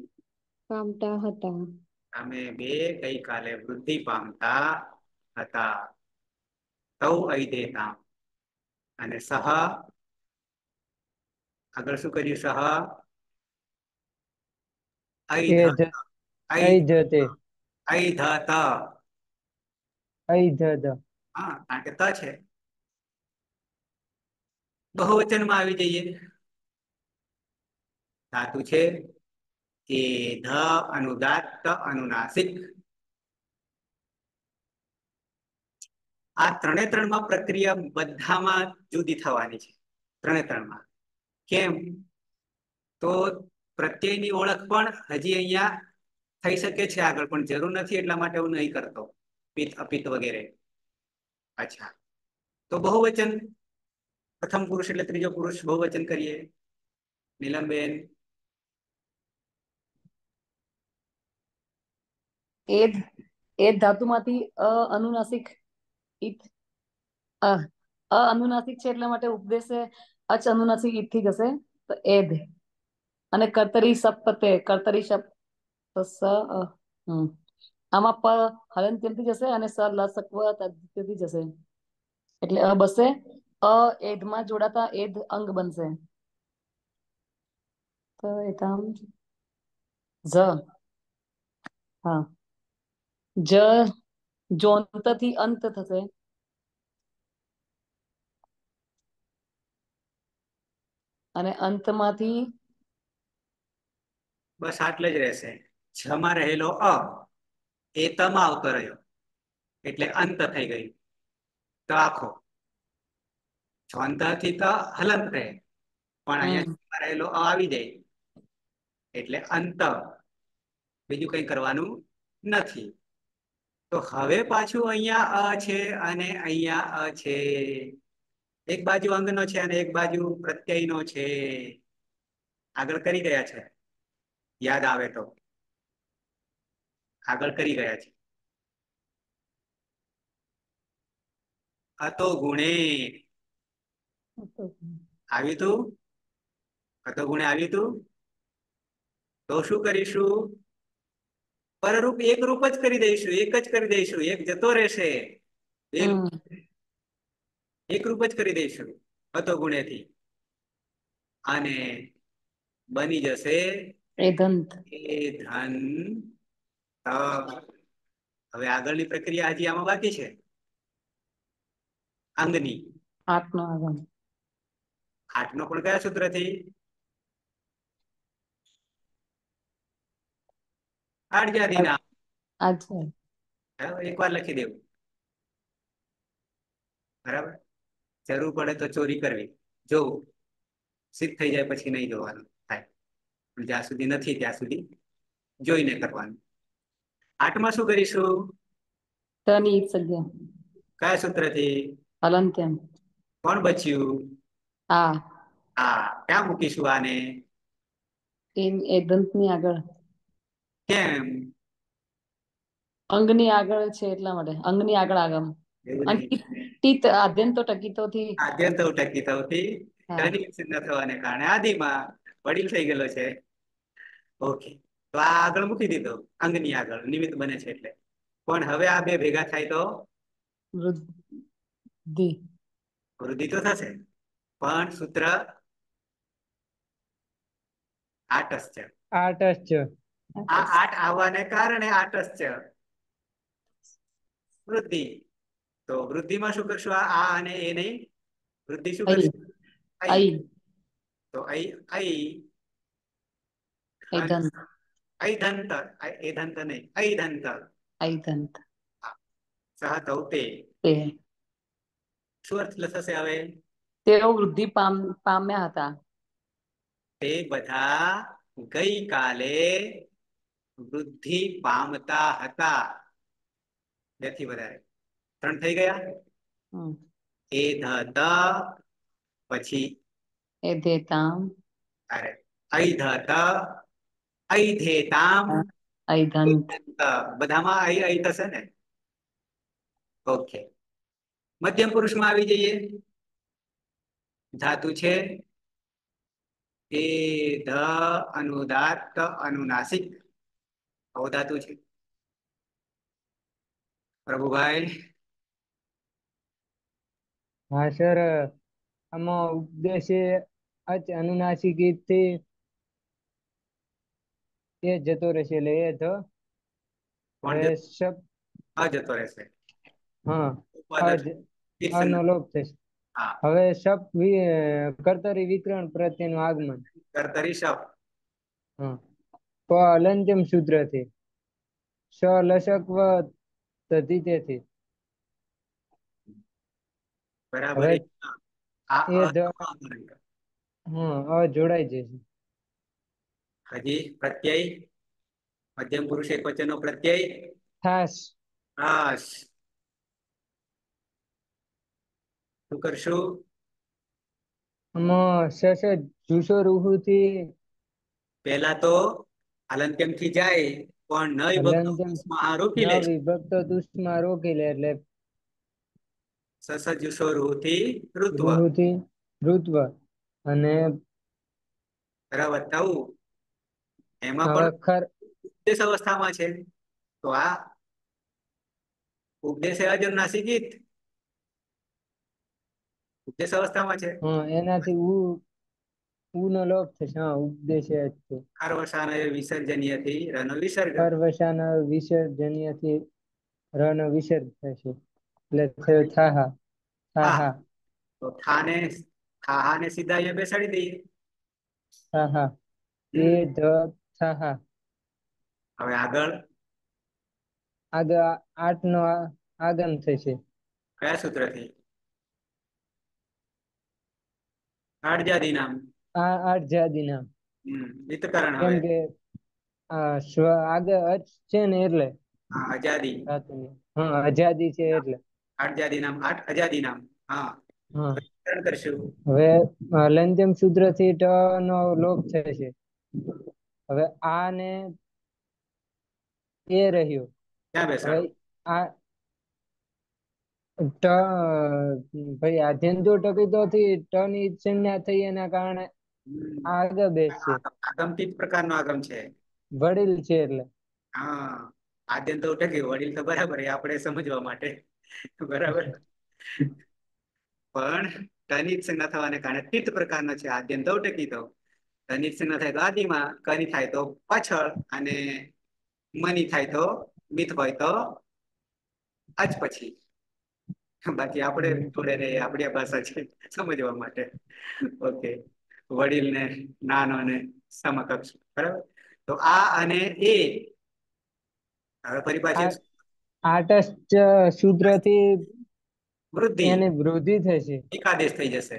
પામતા હતા. અમે બે ગઈકાલે વૃદ્ધિ પામતા હતા તૌ અઈદેતામ અને સહ આગળ શું કર્યું સહ કારણ કે ત છે બહુવચનમાં આવી જઈએ ધાતુ છે એ ધ અનુદાત અનુનાસિક આ ત્રણે ત્રણમાં પ્રક્રિયા બધામાં જુદી થવાની છે. ત્રણે ત્રણમાં. કેમ? તો પ્રત્યયની ઓળખ પણ હજી અહીંયા થઈ શકે છે આગળ, પણ જરૂર નથી એટલા માટે હું નહીં કરતો. પિત અપિત વગેરે. અચ્છા. તો બહુવચન. પ્રથમ પુરુષ એટલે ત્રીજો પુરુષ, બહુવચન કરીએ. નીલમબેન. એ એ ધાતુમાંથી અનુનાસિક ઈત અ અનુનાસિક છે એટલા માટે ઉપદેશે અચ અનુનાસિક ઈતથી જશે, તો એદ. અને કર્તરી સપતે કર્તરી શપ તો સ આમાં પ હલંત્યમથી જશે અને સ લસક્વથી જશે? એટલે અ બસે, અ એધમાં જોડાતા એધ અંગ બનશે. તો એ કામ જ. હા. જ જોંતથી અંત થશે. અને અંતમાંથી બસ આટલે જ રહેશે. છમાં રહેલો અ એ તમ આવતો રહ્યો. એટલે અંત થઈ ગયું. તો આખો. છોંતાથી તો હલંત રહે. પણ અહીંયા રહેલો અ આવી જાય. એટલે અંત. બીજું કઈ કરવાનું નથી. તો હવે પાછું અહીંયા અ છે અને અહીંયા અ છે. એક બાજુ અંગનો છે અને એક બાજુ પ્રત્યયનો છે. આગળ કરી ગયા છે. યાદ આવે તો. આગળ કરી ગયા છે. અતો ગુણે. આવ્યું તું? અતો ગુણે આવ્યું તું? તો શું કરીશું? પરરૂપ એક રૂપ જ કરી દઈશું એક જ કરી દઈશું એક જતો રહેશે. એક રૂપ જ કરી દઈશું અતો ગુણેથી. અને બની જશે હવે આગળની પ્રક્રિયા હજી આમાં બાકી છે. અંગની. આઠ નો આગમ આઠ નો પણ કયા સૂત્રથી? આડજાદીના. આ એક વાર લખી દેવું. બરાબર? જરૂર પડે તો ચોરી કરવી. જોવું સિદ્ધ થઈ જાય પછી નહીં જોવાનું થાય. પણ જ્યાં સુધી નથી ત્યાં સુધી જોઈને કરવાનું. આઠમાં શું કરીશું? તની સજ્ઞા કયા સૂત્રથી? હલંત્યમ કોણ બચ્યું? આ. આ. ક્યાં મૂકીશું આને? એ એ દંતની આગળ. કેમ? અંગની આગળ છે એટલા માટે અંગની આગળ આગમ. ટીત આદ્યંતો ટકીતોથી. આદ્યંત ટકી થવાથી હા. ધનિક સિદ્ધ થવાને કારણે આદિમાં વડીલ થઈ ગયેલો છે. ઓકે. તો આ આગળ મૂકી દીધો અંગની આગળ નિમિત્ત બને છે એટલે. પણ હવે આ બે ભેગા થાય તો? વૃદ્ધિ. વૃદ્ધિ તો થશે. પણ સૂત્ર આટસ છે આટસ છે આ આઠ આવવાને કારણે આટસ છે. વૃદ્ધિ. તો વૃદ્ધિમાં શું કરશું? આ આ અને એ નહીં. વૃદ્ધિ શું કરશું? તો એ દંત નહીં. દંત અઈ દંત સહ તૌતે શું અર્થ થશે હવે? તેઓ વૃદ્ધિ પામ પામ્યા હતા. તે બધા ગઈકાલે વૃદ્ધિ પામતા હતા. બેથી વધારે. ત્રણ થઈ ગયા? એ ધત પછી? એ ધેતામ. અરે અઈ ધ ત અઈ ધે અઈ દંત બધામાં અઈ અઈ થશે ને? ઓકે. મધ્યમ પુરુષમાં આવી જઈએ. ધાતુ છે. એ ધ અનુદાત અનુનાસિક. આવો ધાતુ છે. પ્રભુભાઈ. હા સર આમાં ઉપદેશે અચ અનુનાસિકથી એ જતો રહેશે. એટલે એ તો. હવે જતો? રહેશે. હા થશે. હવે વિ- કર્તરી વિતરણ પ્રત્યેનું આગમન. કર્તરી શબ. હા. પ અલંત્યમ સૂત્રથી સ લશક વ તદ્ધિતેથી બરાબર એ આ એ અ ધ અપૂર્ણાંક. હા અ જોડાઈ જશે. હજી પ્રત્યય. મધ્યમ પુરુષ એક વચનનો પ્રત્યય. ખાસ ખાસ શું કરશું? આમાં સ સ જુસો રૂહુથી. પહેલા તો હલંત્યમથી જાય? પણ નય ભક્તમાં રોકી લે વિભક્ત દુષ્ટમાં રોકી લે એટલે સસ જુસો રૂહથી ઋત્વ રૂહુથી ઋત્વ અને બરાબર વત્તા એમાં પણ ખર ઉપદેશ અવસ્થામાં છે. તો આ ઉપદેશ અજન્નાસિકિત ઉપદેશ અવસ્થામાં છે. હા એનાથી ઉ ઉ લોપ થશે હા ઉપદેશ ખારવસાન વિસર્જનીયથી રનો વિસર્ગ. પરવશાના વિસર્જન્યથી ર નો વિસર્ગ થશે. એટલે થયો થાહા. થાહા. તો થાને થાહાને સીધા અહીંયા બેસાડી દઈએ. થાહા. એ ધ થાહા. હવે આગળ. આગળ આઠ નો આગમ થશે. કયા સૂત્રથી? આડજાદી નામ આ આઠ જાદીના હમ વિતકરણ કેમ કે આ સ્વ આગળ અચ છે ને એટલે. આઝાદી. હા આઝાદી છે એટલે. આડજાદી નામ આઠ આઝાદી નામ. હા. હા. કરશું. હવે લંજમ સૂત્રથી ટ નો લોપ થશે હવે આ ને એ રહ્યું. ક્યાં બેસા? આ ટ ભાઈ આધ્યંતો ટકી તો થી ટ ની સંજ્ઞા થઈ એના કારણે આગળ બેસશે આગમથી જ પ્રકારનો આગમ છે. વડીલ છે એટલે. હા આદ્યન તો ટકી વડીલ તો બરાબર એ આપણે સમજવા માટે. બરાબર. પણ ટનિત સંજ્ઞા થવાને કારણે તીર્થ પ્રકારનો છે આદ્યન તો ટકી તો. ટનિત સંજ્ઞા થાય તો આદિમાં કની થાય તો પાછળ અને મની થાય તો મિત હોય તો આજ પછી. બાકી આપણે થોડે રે આપણી ભાષા છે સમજવા માટે. ઓકે. વડીલ ને નાનો ને સમકક્ષ બરાબર? તો આ અને એ હવે ફરી પાછી આટસ્ટ વૃદ્ધિ. એની વૃદ્ધિ થશે. એકાદેશ થઈ જશે.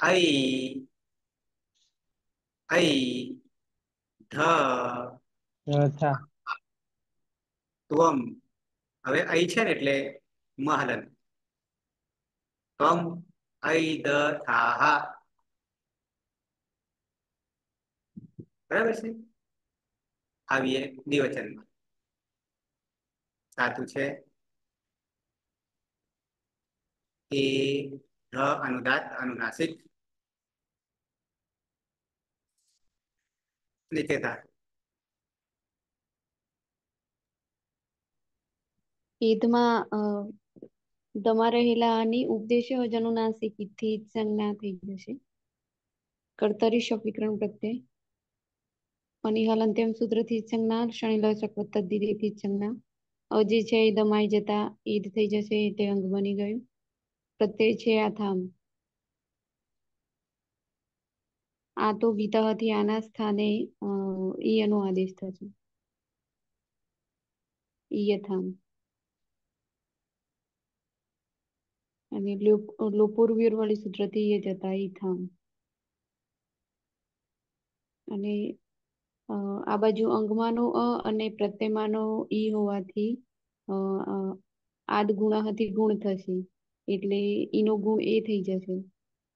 આઈ આઈ ધ થા ત્વમ. હવે અહીં છે ને એટલે મહલન. ત્વમ અઈ દ થાહા. બરાબર છે? આવીએ દ્વિવચનમાં. સાચું છે? એ, ર અનુદાત અનુનાસિક. નિકેતા ઈદમાં દમા રહેલા આની ઉપદેશ્ય અજનુનાસિકથી જ સંજ્ઞા થઈ જશે. કર્તરી શબ્દ વિકરણ પ્રત્યય સૂત્રથી સંજ્ઞા શનિલ ચક્ર તદ્દિથી સંજ્ઞા અજે છે એ દમાઈ જતા ઈદ થઈ જશે તે અંગ બની ગયું. પ્રત્યય છે આ થામ. આ તો વિતહથી આના સ્થાને ઈયનો આદેશ થશે. ઈયથામ અને લોપોરવીર વાળી સૂત્રથી એ જતા ઈથામ અને અ, આ બાજુ અંગમાંનો અ અને પ્રત્યયમાંનો ઈ હોવાથી આદ ગુણાહથી ગુણ થશે. એટલે ઈનો ગુણ એ થઈ જશે.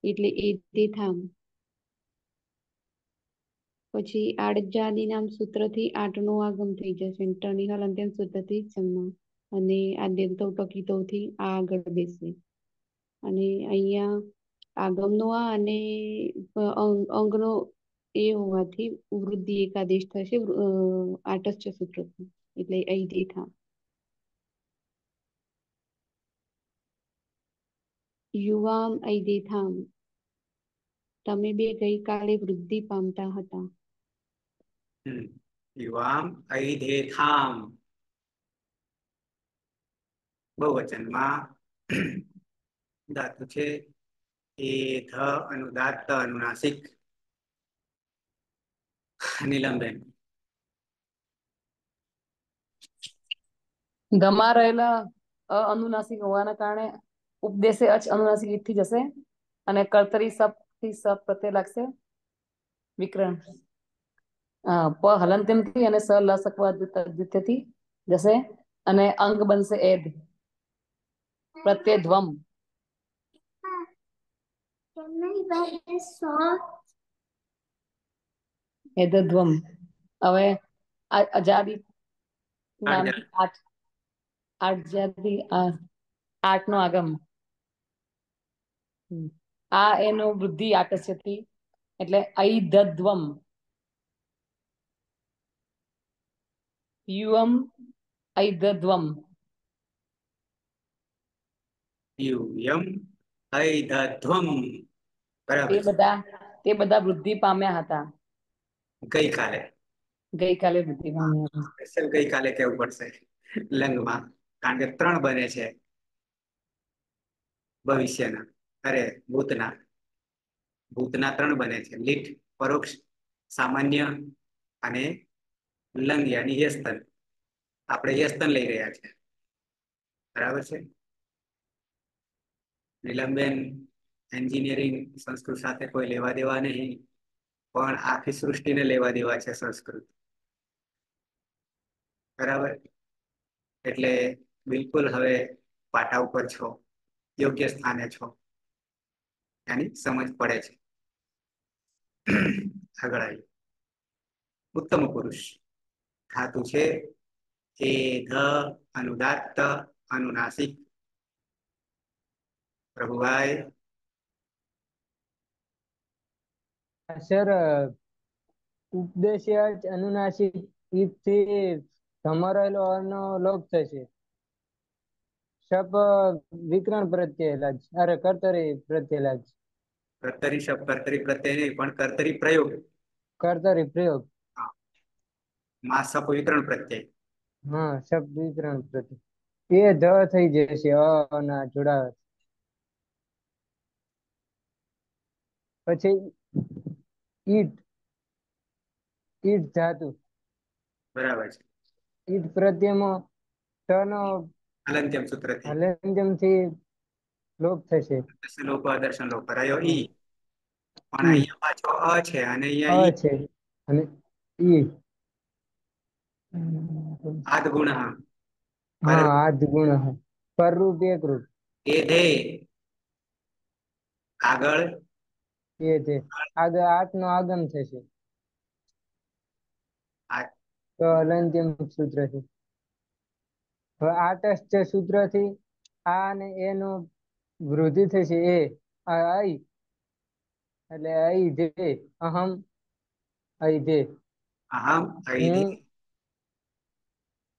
એટલે એ તે થામ. પછી આડજાદી નામ સૂત્રથી આઠનો આગમ થઈ જશે. ટર્નિહલ અંત્યમ સૂત્રથી જન્મ અને આદ્યંતો ટકીતોથી આ આગળ બેસે. અને અહીંયા આગમનો આ અને અંગ- અંગનો એ હોવાથી વૃદ્ધિ એકાદેશ થશે આટસ્ય સૂત્રથી એટલે અહીં યુવામ થામ. તમે બે ગઈકાલે વૃદ્ધિ પામતા હતા. યુવામ ઐધેથામ બહુવચનમાં ધાતુ છે, એ ધ અનુદાત્ત અનુનાસિક. નીલમબેન ગમા રહેલા અનુનાસિક હોવાના કારણે ઉપદેશે અચ અનુનાસિકથી જશે અને કર્તરી સપથી સપ પ્રત્યે લાગશે વિકરણ. પ હલંત્યમથી અને સ લસકવા દ્વિતીયથી જશે અને અંગ બનશે એદ. પ્રત્યે ધ્વમ. એદધ્વમ હવે આ અજાદી નામથી આઠ આઠ જાતિ આ આઠ નો આગમ આ એનો વૃદ્ધિ આકર્ષતી એટલે ઐદધ્વમ. યુમ ઐદધ્વમ. યુ યમ ઐધધ્વમ તે બધા તે બધા વૃદ્ધિ પામ્યા હતા. ગઈકાલે. ગઈકાલે સ્પેશિયલ ગઈકાલે કેવું પડશે લંગમાં. કારણ કે ત્રણ બને છે ભવિષ્યના. અરે ભૂતના. ભૂતના ત્રણ બને છે. લીટ પરોક્ષ સામાન્ય અને લંગ યાની યસ્તન આપણે યસ્તન લઈ રહ્યા છે. બરાબર છે? નીલમબેન એન્જિનિયરિંગ સંસ્કૃત સાથે કોઈ લેવા દેવા નહીં. પણ આખી સૃષ્ટિને લેવા દેવા છે સંસ્કૃત. બરાબર? એટલે બિલકુલ હવે પાટા ઉપર છો, યોગ્ય સ્થાને છો. એની સમજ પડે છે. આગળ આવી ઉત્તમ પુરુષ ધાતુ છે એ ધ અનુદાત્ત અનુનાસિક. પ્રભુભાઈ સર ઉપદેશ્ય જ અનુનાસિક ઈદથી ધમરેલો અનો લોપ થશે. શપ વિકરણ પ્રત્યે લાજ. અરે કર્તરી પ્રત્યે લાજ. કર્તરી શબ્દ કર્તરી પ્રત્યય નહીં પણ કર્તરી પ્રયોગ. કર્તરી પ્રયોગ. માં સપ વિકરણ પ્રત્યય હા શબ્દ વિકરણ પ્રત્યય એ ધ થઈ જશે અ ના જોડાવે. પછી ઈટ. ઈટ ધાતુ. બરાબર છે. ઈટ પ્રત્યેમાં ટનો અલંત્યમ સૂત્રથી હલંજમથી લોપ થશે. લોપ દર્શન લોપ. કરાયો ઈ. પણ અહીંયા પાછો અ છે અને અહીંયા અ ઈ. છે. અને ઈ. આદ ગુણ હા આદ ગુણ હે. પરરૂપ એકરૂપ એ દે આગળ. એ છે. આગળ આઠ નો આગમ થશે તો અલંત્યમ સૂત્ર છે. હવે આટસ્થ સૂત્રથી આ અને એનો વૃદ્ધિ થશે એ. આઈ. એટલે આઈ જે અહમ આઈ જે. અહમ હું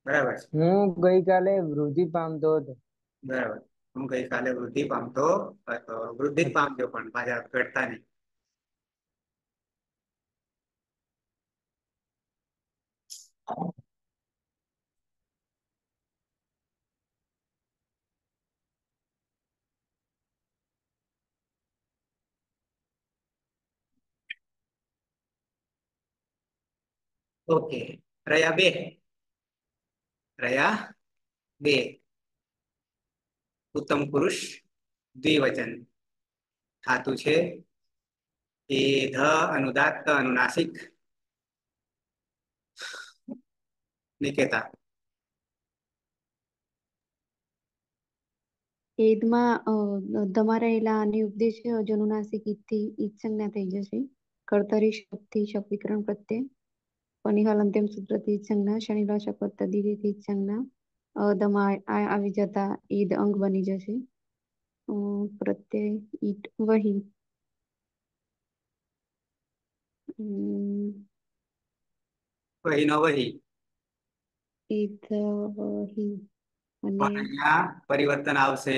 બરાબર. હું ગઈકાલે વૃદ્ધિ પામતો હતો. બરાબર. હું ગઈકાલે વૃદ્ધિ પામતો હતો. વૃદ્ધિ પામજો પણ પાછા ઘટતા નહીં ઓકે રહ્યા બે રહ્યા બે ઉત્તમ પુરુષ દ્વિવચન થાતું છે. એ ધ અનુદાત્ત અનુનાસિક નિકેતા એદમાં ધમારાયેલા અને ઉપદેશ જનુનાસિક ઈદથી ઈદ સંજ્ઞા થઈ જશે. કર્તરી શક્તિ, શક્તિકરણ પ્રત્યે. પનિહાલ અંત્યમ સૂત્રથી ઈદ સંજ્ઞા શનિલા શપથ તદીથી ઈદ સંજ્ઞા અ, ધમા આ- આવી જતા ઈદ અંગ બની જશે અ, પ્રત્યય ઈદ વહી ઉમ, વહી નો વહી ઈદ વહી પણ અને અહીંયા પરિવર્તન આવશે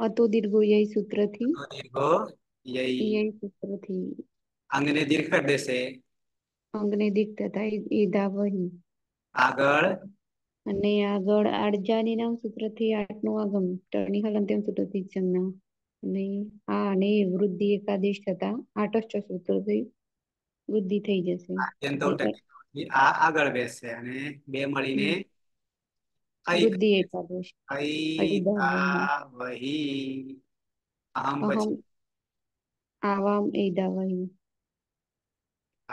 અતો દીર્ઘો યય સૂત્રથી તો દીર્ઘો યઈ યય સૂત્રથી અંગને દીર્ઘ કરી દેશે અંગને દીક તથા ઈધા વહી આગળ? અને આગળ આડજાની નામ સૂત્રથી આઠનું આગમ ટર્ની હલ અંતિમ સૂત્રથી સંજ્ઞા અને આ અને વૃદ્ધિ એકાદેશ થતા આઠષ્ટ સૂત્રથી વૃદ્ધિ થઈ જશે. આ આગળ બેસશે અને બે મળીને વૃદ્ધિ એકાદેશ. વહી આમ આવામ એદા વહી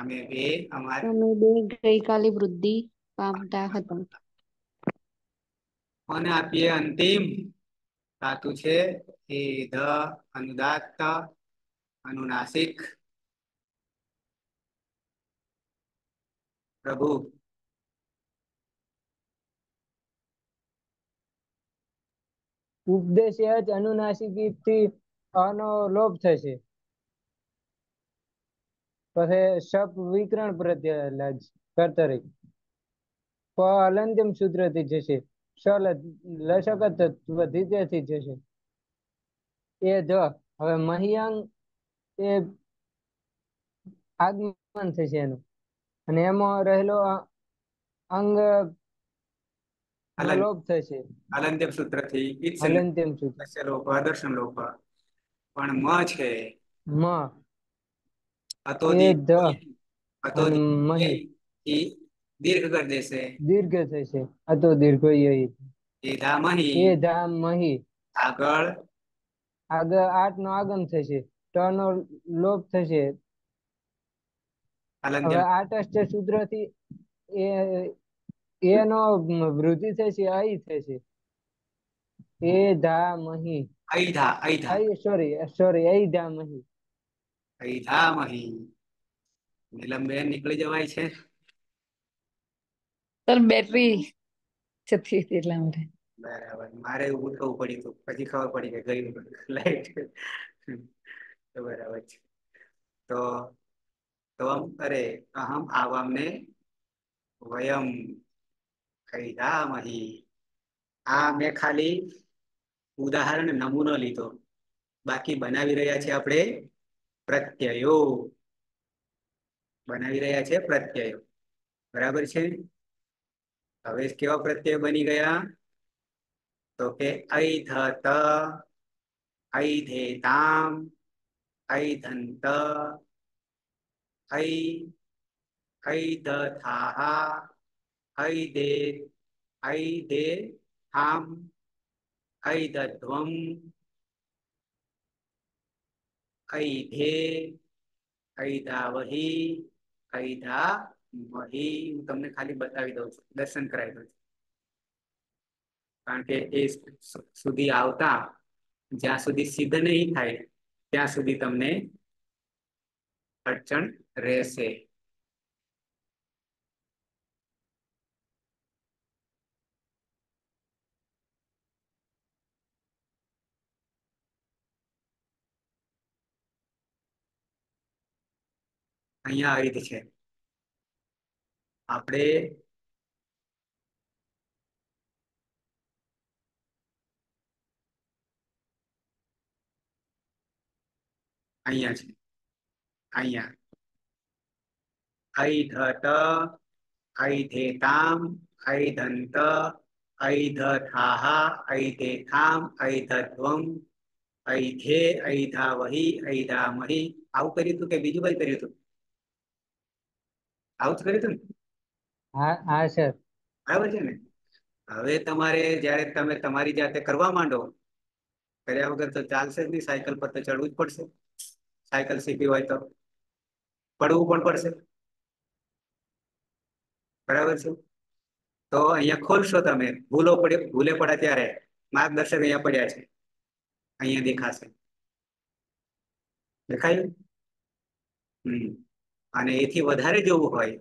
અમે બે અમાર અમે બે ગઈકાલે વૃદ્ધિ પામતા હતા. અને આપીએ અંતિમ ધાતુ છે એ ધ અનુદાત્ત અનુનાસિક. પ્રભુ. ઉપદેશ અનુનાસિકી થી અનો લોપ થશે. પછી શપ વિકરણ પ્રત્યે લજ કર્તરી. પ અલંત્યમ સૂત્રથી જશે શ લશકથી જશે. એ જ હવે મહિયાંગ એ આગમન થશે એનું. અને એમાં રહેલો અંગ લોપ થશે. અલંત્યમ સૂત્રથી અલંત્યમ સૂત્ર. લોપ આદર્શન લોપ. પણ મ છે. મ. દીર્ઘ થશે અતો દીર્ઘ. એ ધા એ ધામ મહી આગળ આગળ આઠ નો આગમ થશે ટ નો લોપ થશે હવે સૂત્રથી એ એનો વૃદ્ધિ થશે અહી થશે એ ધા મહી સોરી સોરી અહી ધા મહી નીલમબેન નીકળી જવાય છે? સર બેટરી જતી હતી એટલા માટે. બરાબર. મારે ઊભું થવું પડ્યું હતું. પછી ખબર પડી કે ગયું લાઈટ. તો બરાબર છે. તો ત્વમ અરે અહમ આવામને વયમ કૈદામહી આ મેં ખાલી ઉદાહરણ નમૂનો લીધો. બાકી બનાવી રહ્યા છે આપણે પ્રત્યયો. બનાવી રહ્યા છે પ્રત્યયો. બરાબર છે? હવે કેવા પ્રત્યય બની ગયા? તો કે ઐધત ઐધેતામ ઐધંત ઐ ઐદથાહ ઐદે ઐદેહામ ઐદધ્વમ ઐધે ઐદાવહી વહી હું તમને ખાલી બતાવી દઉં છું, દર્શન કરાવી દઉં છું. કારણ કે એ સુધી આવતા, જ્યાં સુધી સિદ્ધ નહીં થાય, ત્યાં સુધી તમને અડચણ રહેશે. અહીંયા આવી છે. આપણે અહીંયા છે. અહીંયા. ઐધત ઐધેતામ ઐધંત ઐધથાહ ઐધેથામ ઐધત્વમ ઐધે ઐધાવહી ઐધામહી આવું કર્યું હતું કે બીજું કઈ કર્યું હતું? આવું કર્યું હતું ને હા હા સર. બરાબર છે ને? હવે તમારે જ્યારે તમે તમારી જાતે કરવા માંડો કર્યા વગર તો ચાલશે જ નહીં. સાયકલ પર તો ચડવું જ પડશે. સાયકલ શીખવી હોય તો પડવું પણ પડશે. બરાબર છે? તો અહીંયા ખોલશો તમે. ભૂલો પડે ભૂલે પડે ત્યારે માર્ગદર્શક અહીંયા પડ્યા છે. અહીંયા દેખાશે. દેખાયું? હમ. અને એથી વધારે જવું હોય,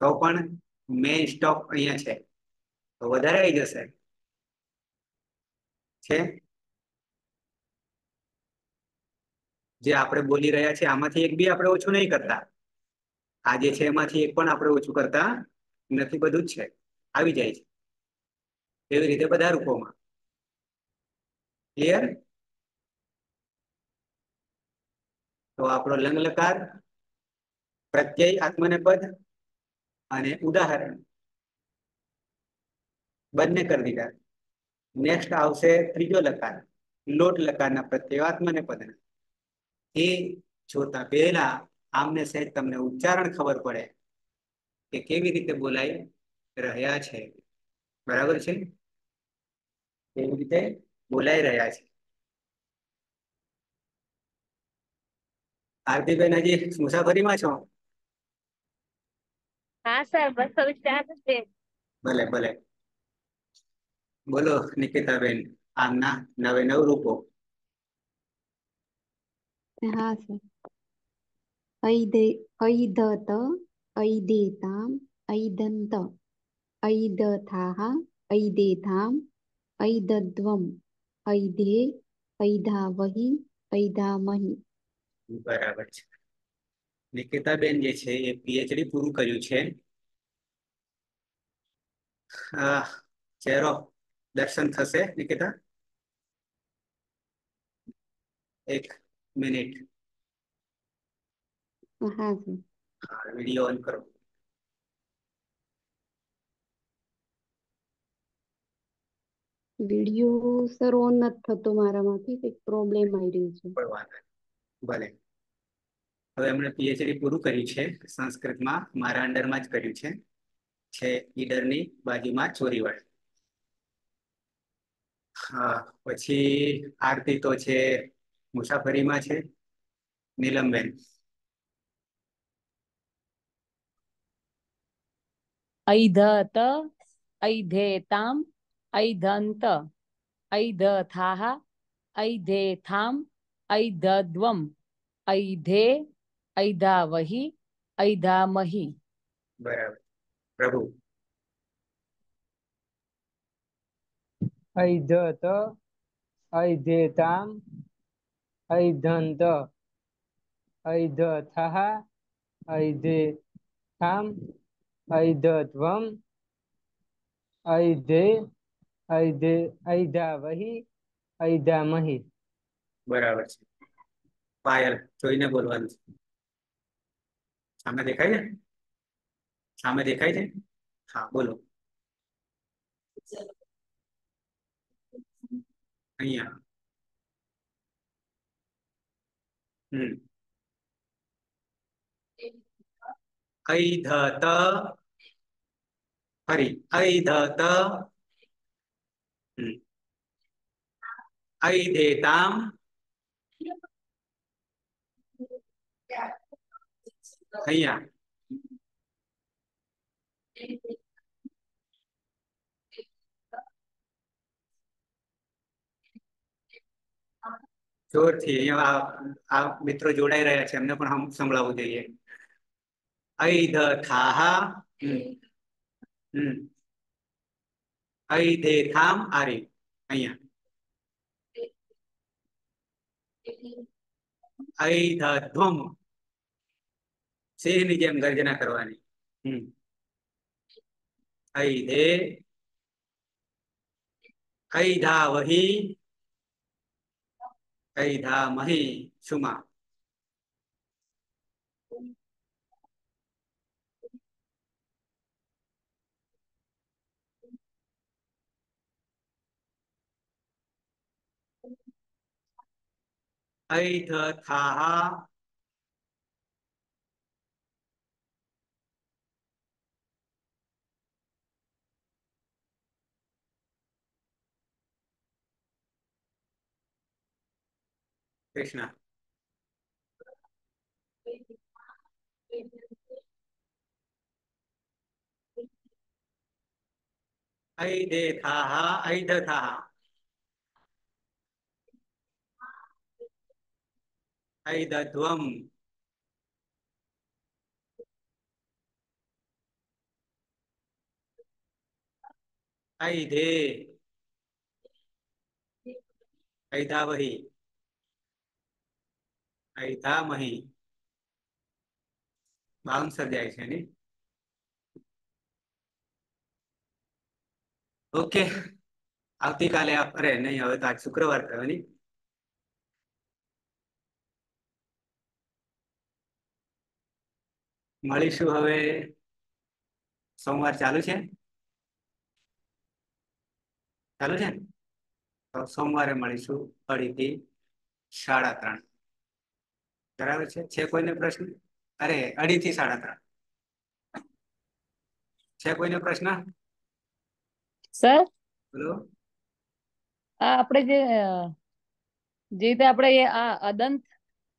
તો પણ મેઇન સ્ટોપ અહીંયા છે. તો વધારે આવી જશે. છે? જે આપણે બોલી રહ્યા છે આમાંથી એક બી આપણે ઓછું નહીં કરતા. આ જે છે એમાંથી એક પણ આપણે ઓછું કરતા નથી, બધું જ છે. આવી જાય છે. એવી રીતે બધા રૂપોમાં. ક્લિયર તો આપણો લંગ લકાર આત્મને પદ અને ઉદાહરણ. બંને કરી દીધા. નેક્સ્ટ આવશે ત્રીજો લકાર, લોટ લકારના પ્રત્યય આત્મનેપદ એ જોતા પહેલા આમને સહેજ તમને ઉચ્ચારણ ખબર પડે કે કેવી રીતે બોલાઈ રહ્યા છે. બરાબર છે? એવી રીતે બોલાઈ રહ્યા છે? આરતીબેન હજી મુસાફરીમાં છો? હા સર બસો ચાર છે. ભલે ભલે. બોલો નિકિતાબેન આમના નવે નવ રૂપો. હા સર ઐદે ઐદત ઐદેતામ ઐદંત ઐદથાહ ઐદેથામ ઐદદ્વમ ઐધે ઐધાવહી ઐધામહી બરાબર છે. નિકિતાબેન જે છે એ પીએચડી પૂરું કર્યું છે. આ ચહેરો દર્શન થશે નિકિતા એક મિનિટ. હા વીડિયો ઓન કરો. વીડિયો સર ઓન નથી થતો મારામાંથી કંઈક પ્રોબ્લેમ આવી રહ્યો છે. ભલે. હવે એમણે પીએચડી પૂરું કર્યું છે સંસ્કૃતમાં, મારા અંડરમાં જ કર્યું છે. છે ઈડરની બાજુમાં ચોરીવડ હા, પછી આરતી તો છે મુસાફરીમાં છે, નીલમબેન. ઐધત, ઐધેતામ, ઐધંત, ઐધથાહ, ઐધેથામ, ઐધદ્વમ, ઐધે ઐધાવહી ઐધામહી બરાબર પ્રભુ ઐધત ઐધેતામ ઐધંત ઐધથઃ ઐધેથામ ઐધત્વમ ઐધે ઐધે ઐધાવહી ઐધામહી બરાબર છે પાયલ જોઈને બોલવાનું છે સામે દેખાય છે સામે દેખાય છે હા બોલો અહીંયા હમ ઐધત ફરી ઐધત હમ ઐધેતામ અહીંયા જોરથી અહીંયા આ આ મિત્રો જોડાઈ રહ્યા છે. એમને પણ હમ સંભળાવવું જોઈએ. ઐધથાહ હમ હમ. ઐધેથામ આરી, અહીંયા. ઐધધ્વમ સિંહની જેમ ગર્જના કરવાની હમ ઐધે ઐધાવહિ ઐધામહિ સુમા ઐધથાહ कृष्णा ऐदेथा ऐदथा ऐदध्वम् ऐधे ऐधावही ઐધામહિ બાઉન્સર જાય છે ને ઓકે. આવતીકાલે અરે નહીં, હવે તો આજ શુક્રવાર થયો ને મળીશું હવે. સોમવાર ચાલુ છે? ચાલુ છે? ને સોમવારે મળીશું અઢીથી સાડા ત્રણ. બરાબર છે? છે કોઈને પ્રશ્ન? અરે અઢીથી સાડા ત્રણ. છે કોઈને પ્રશ્ન? સર? બોલો. આ આપણે જે જે રીતે આપણે આ અદંત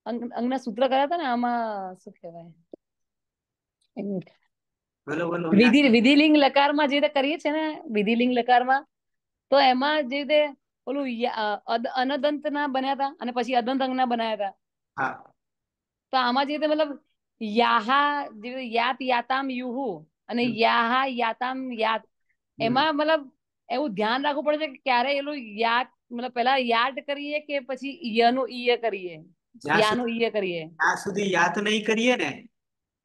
અંગ અંગના સૂત્ર કર્યા હતા ને આમાં શું કહેવાય? બોલો બોલો. વિધિ વિધિલિંગ લકારમાં જે રીતે કરીએ છે ને વિધિલિંગ લકારમાં તો એમાં જે રીતે ઓલું અનદંત ના બન્યા હતા અને પછી અદંત અંગના બનાયા હતા. હા. તો આમાં જે રીતે મતલબ યાહા યાત યાતામ યુહુ અને યાહા યાતામ યાત એમાં મતલબ એવું ધ્યાન રાખવું પડે છે કે ક્યારે એલું યાદ મતલબ પેલા યાદ કરીએ કે પછી યનું ઈય કરીએ? યાનું ઈય કરીએ? જ્યાં સુધી યાદ નહીં કરીએ ને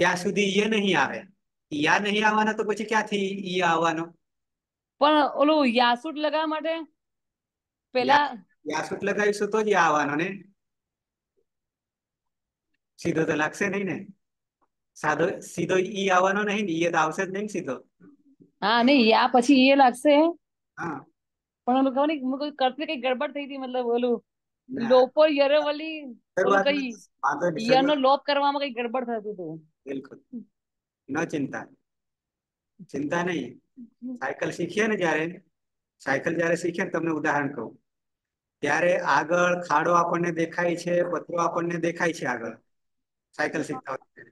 ત્યાં સુધી ઈય નહીં આવે. યા નહીં આવવાના તો પછી ક્યાંથી ઈ આવવાનો? પણ ઓલું યાસુટ લગાવવા માટે પેલા યાસુટ લગાવીશું તો જ આવવાનો ને? સીધો તો લાગશે નહીં ને? સાદો સીધો ઈ આવવાનો નહીં ને ઈ તો આવશે જ નહીં સીધો? હા નહીં આ પછી એ લાગશે. હા. પણ ઓલું ખબર નહીં કોઈ કરતી કઈ ગડબડ થઈ હતી મતલબ ઓલું ના. લોપો યરવલી કઈ શરૂઆત- લોપ કરવામાં કઈ ગડબડ થતું હતું. બિલકુલ. ન ચિંતા. ચિંતા નહીં. સાયકલ શીખીએ ને જ્યારે સાયકલ જ્યારે શીખીએ ને તમને ઉદાહરણ કહું. ત્યારે આગળ ખાડો આપણને દેખાય છે પથરો આપણને દેખાય છે આગળ. સાયકલ શીખતા હોય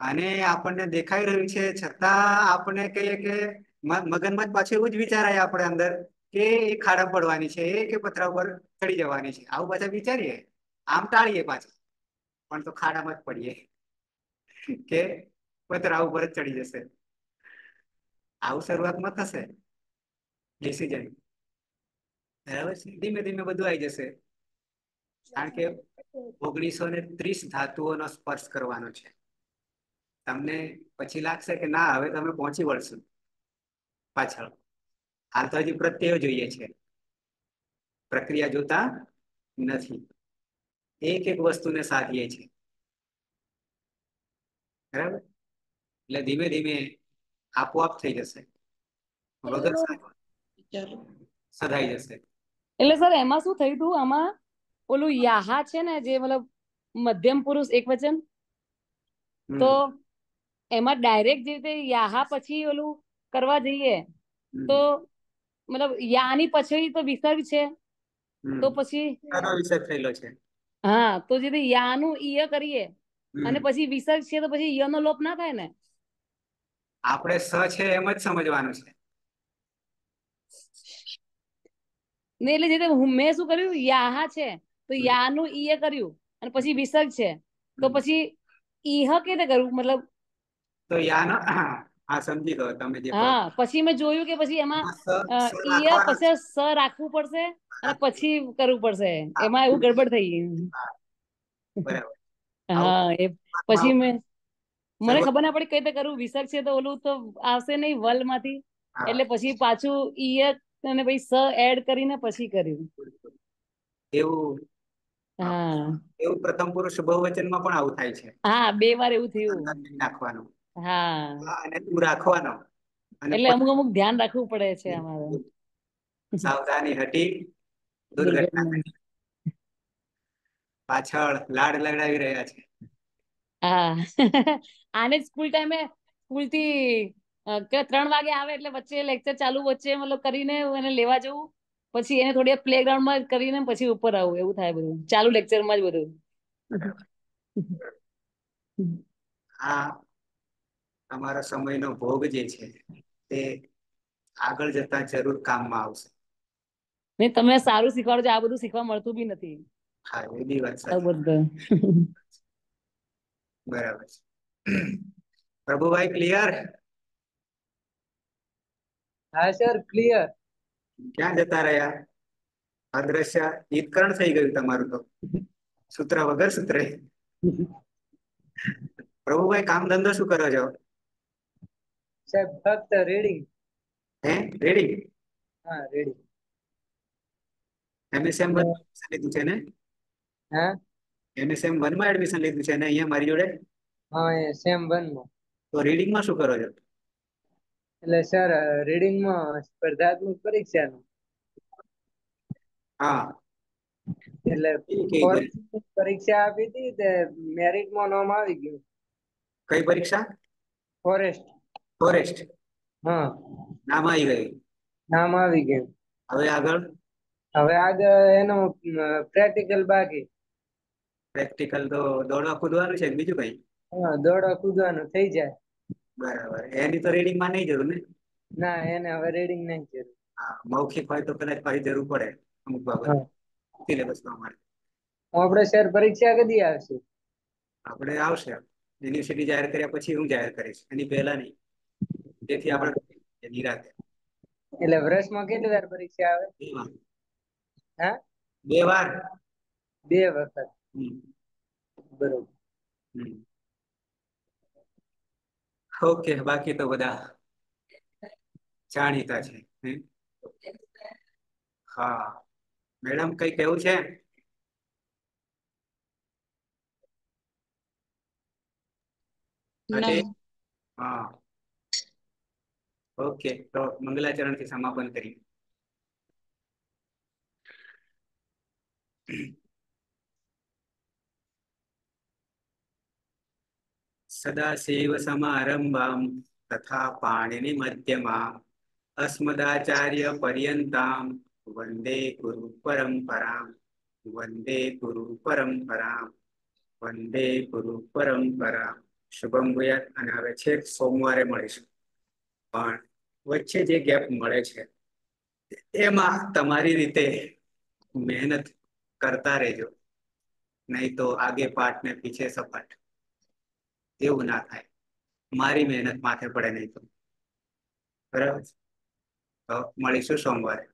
અને આપણને દેખાઈ રહ્યું છે છતાં આપણે કહીએ કે મ- મગજમાં જ પાછું એવું જ વિચારાય આપણે અંદર કે એ ખાડા પડવાની છે એ કે પથરા ઉપર ચડી જવાની છે. આવું પાછા વિચારીએ આમ ટાળીએ પાછું. પણ તો ખાડામાં જ પડીએ. કે પતરા ઉપર જ ચડી જશે. આવું શરૂઆતમાં થશે. ડિસિઝન બરાબર છે? ધીમે ધીમે બધું આવી જશે. કારણ કે ઓગણીસો ને ત્રીસ ધાતુઓનો સ્પર્શ કરવાનો છે. તમને પછી લાગશે કે ના હવે તમે પહોંચી વળશો. પાછળ. હાલ તો હજી પ્રત્યયો જોઈએ છે. પ્રક્રિયા જોતા નથી. એક એક વસ્તુને સાધીએ છે. બરાબર? એટલે ધીમે ધીમે આપોઆપ થઈ જશે. વગર સધાઈ જશે. એટલે સર એમાં શું થયું હતું? આમાં ઓલું યાહા છે ને જે મતલબ મધ્યમ પુરુષ એક વચન? તો એમાં ડાયરેક્ટ જે રીતે યાહા પછી ઓલું કરવા જઈએ તો મતલબ યાની પછી તો વિસર્ગ છે. તો પછી વિસર્ગ થયેલો છે. હા તો જે યાનું ઈય કરીએ અને પછી વિસર્ગ છે તો પછી યનો લોપ ના થાય ને? આપણે સ છે એમ જ સમજવાનું છે. ને એટલે જે મેં શું કર્યું? યાહા છે. તો યાનું યાનું એ કર્યું અને પછી વિસર્ગ છે. તો પછી ઈહ કે રીતે કરવું મતલબ તો યાનો હા સમજી ગયો તમે જે હા પછી મેં જોયું કે પછી એમાં ઈય પછી સ રાખવું પડશે અને પછી કરવું પડશે. એમાં એવું ગડબડ થઈ ગઈ. બરાબર. હા એ પછી મેં મને ખબર ના પડી કઈ રીતે કરવું વિસર્ગ છે તો ઓલું તો આવશે નહીં વલમાંથી એટલે પછી પાછું ઈય અને પછી સ એડ કરીને પછી કર્યું. એવું હા. એવું પ્રથમ પુરુષ બહુવચનમાં પણ આવું થાય છે. હા બે વાર એવું થયું. નાખવાનું. હા. હા, અને તું રાખવાનો. એટલે અમુક અમુક ધ્યાન રાખવું પડે છે અમારે. સાવધાની હટી દુર્ઘટના પાછળ લાડ લગડાવી રહ્યા છે. હા. આને સ્કૂલ ટાઈમે સ્કૂલથી ત્રણ વાગે આવે એટલે વચ્ચે લેક્ચર ચાલુ વચ્ચે મતલબ કરીને એને લેવા જવું. પછી એને થોડી પ્લે ગ્રાઉન્ડમાં કરીને પછી ઉપર આવું એવું થાય બધું. ચાલુ લેક્ચરમાં જ બધું. આ અમારા સમયનો ભોગ જે છે તે આગળ જતા જરૂર કામમાં આવશે. ને તમે સારું શીખવાડો છો આ બધું શીખવા મળતું બી નથી. હા એ બી વાત સાચી. બરાબર છે. પ્રભુભાઈ ક્લિયર હા સર ક્લિયર ક્યાં જતા રહ્યા અદ્રશ્ય ઈદકરણ થઈ ગયું તમારું તો સૂત્ર વગર સૂત્રે પ્રભુભાઈ કામ ધંધો શું કરો છો સાહેબ ફક્ત રીડિંગ હે રેડી હા રીડિંગ એમએસએમ વન લીધું છે ને હા એમએસએમ વનમાં એડમિશન લીધું છે ને અહીંયા મારી જોડે હા એ સેમ વનમાં તો રીડિંગમાં શું કરો છો એટલે સર રીડિંગમાં સ્પર્ધાત્મક પરીક્ષાનું? હા. એટલે પરીક્ષા આપી હતી તે મેરિટમાં નામ આવી ગયું. કઈ પરીક્ષા? ફોરેસ્ટ. ફોરેસ્ટ. હા. નામ આવી ગયું. નામ આવી ગયું. હવે આગળ? હવે આગળ એનું પ્રેક્ટિકલ બાકી. પ્રેક્ટિકલ તો દોડવા કૂદવાનું છે બીજું કઈ? હા દોડવા કૂદવાનું થઈ જાય. બરાબર. એની તો રીડિંગમાં નહીં જરૂર ને? ના એને હવે રીડિંગ નહીં જરૂર. હા મૌખિક હોય તો કદાચ ફરી જરૂર પડે અમુક બાબત. સિલેબસ પ્રમાણે આપણે સર પરીક્ષા કદી આવશે? આપણે આવશે. યુનિવર્સિટી જાહેર કર્યા પછી હું જાહેર કરીશ. એની પહેલા નહીં. તેથી આપણે નિરાતે. એટલે વર્ષમાં કેટલી વાર પરીક્ષા આવે? બે વાર. હા? બે વાર. બે વખત. બરોબર. ઓકે બાકી તો બધા જાણીતા છે હા? મેડમ કઈ કેવું છે? હા. ઓકે તો મંગલાચરણથી સમાપન કરીએ. સદાશિવ સમારંભામ તથા પાણીની મધ્યમાં અસ્મદાચાર્ય પર્યંતામ વંદે ગુરુ પરંપરામ વંદે ગુરુ પરંપરામ વંદે ગુરુ પરંપરા શુભમ ભૂયાત અને હવે છેક સોમવારે મળીશું. પણ વચ્ચે જે ગેપ મળે છે, એમાં તમારી રીતે મહેનત કરતા રહેજો. નહીં તો આગે પાઠ ને પીછે સપાટ. એવું ના થાય. મારી મહેનત માથે પડે નહીં તો. બરાબર મળીશું સોમવારે.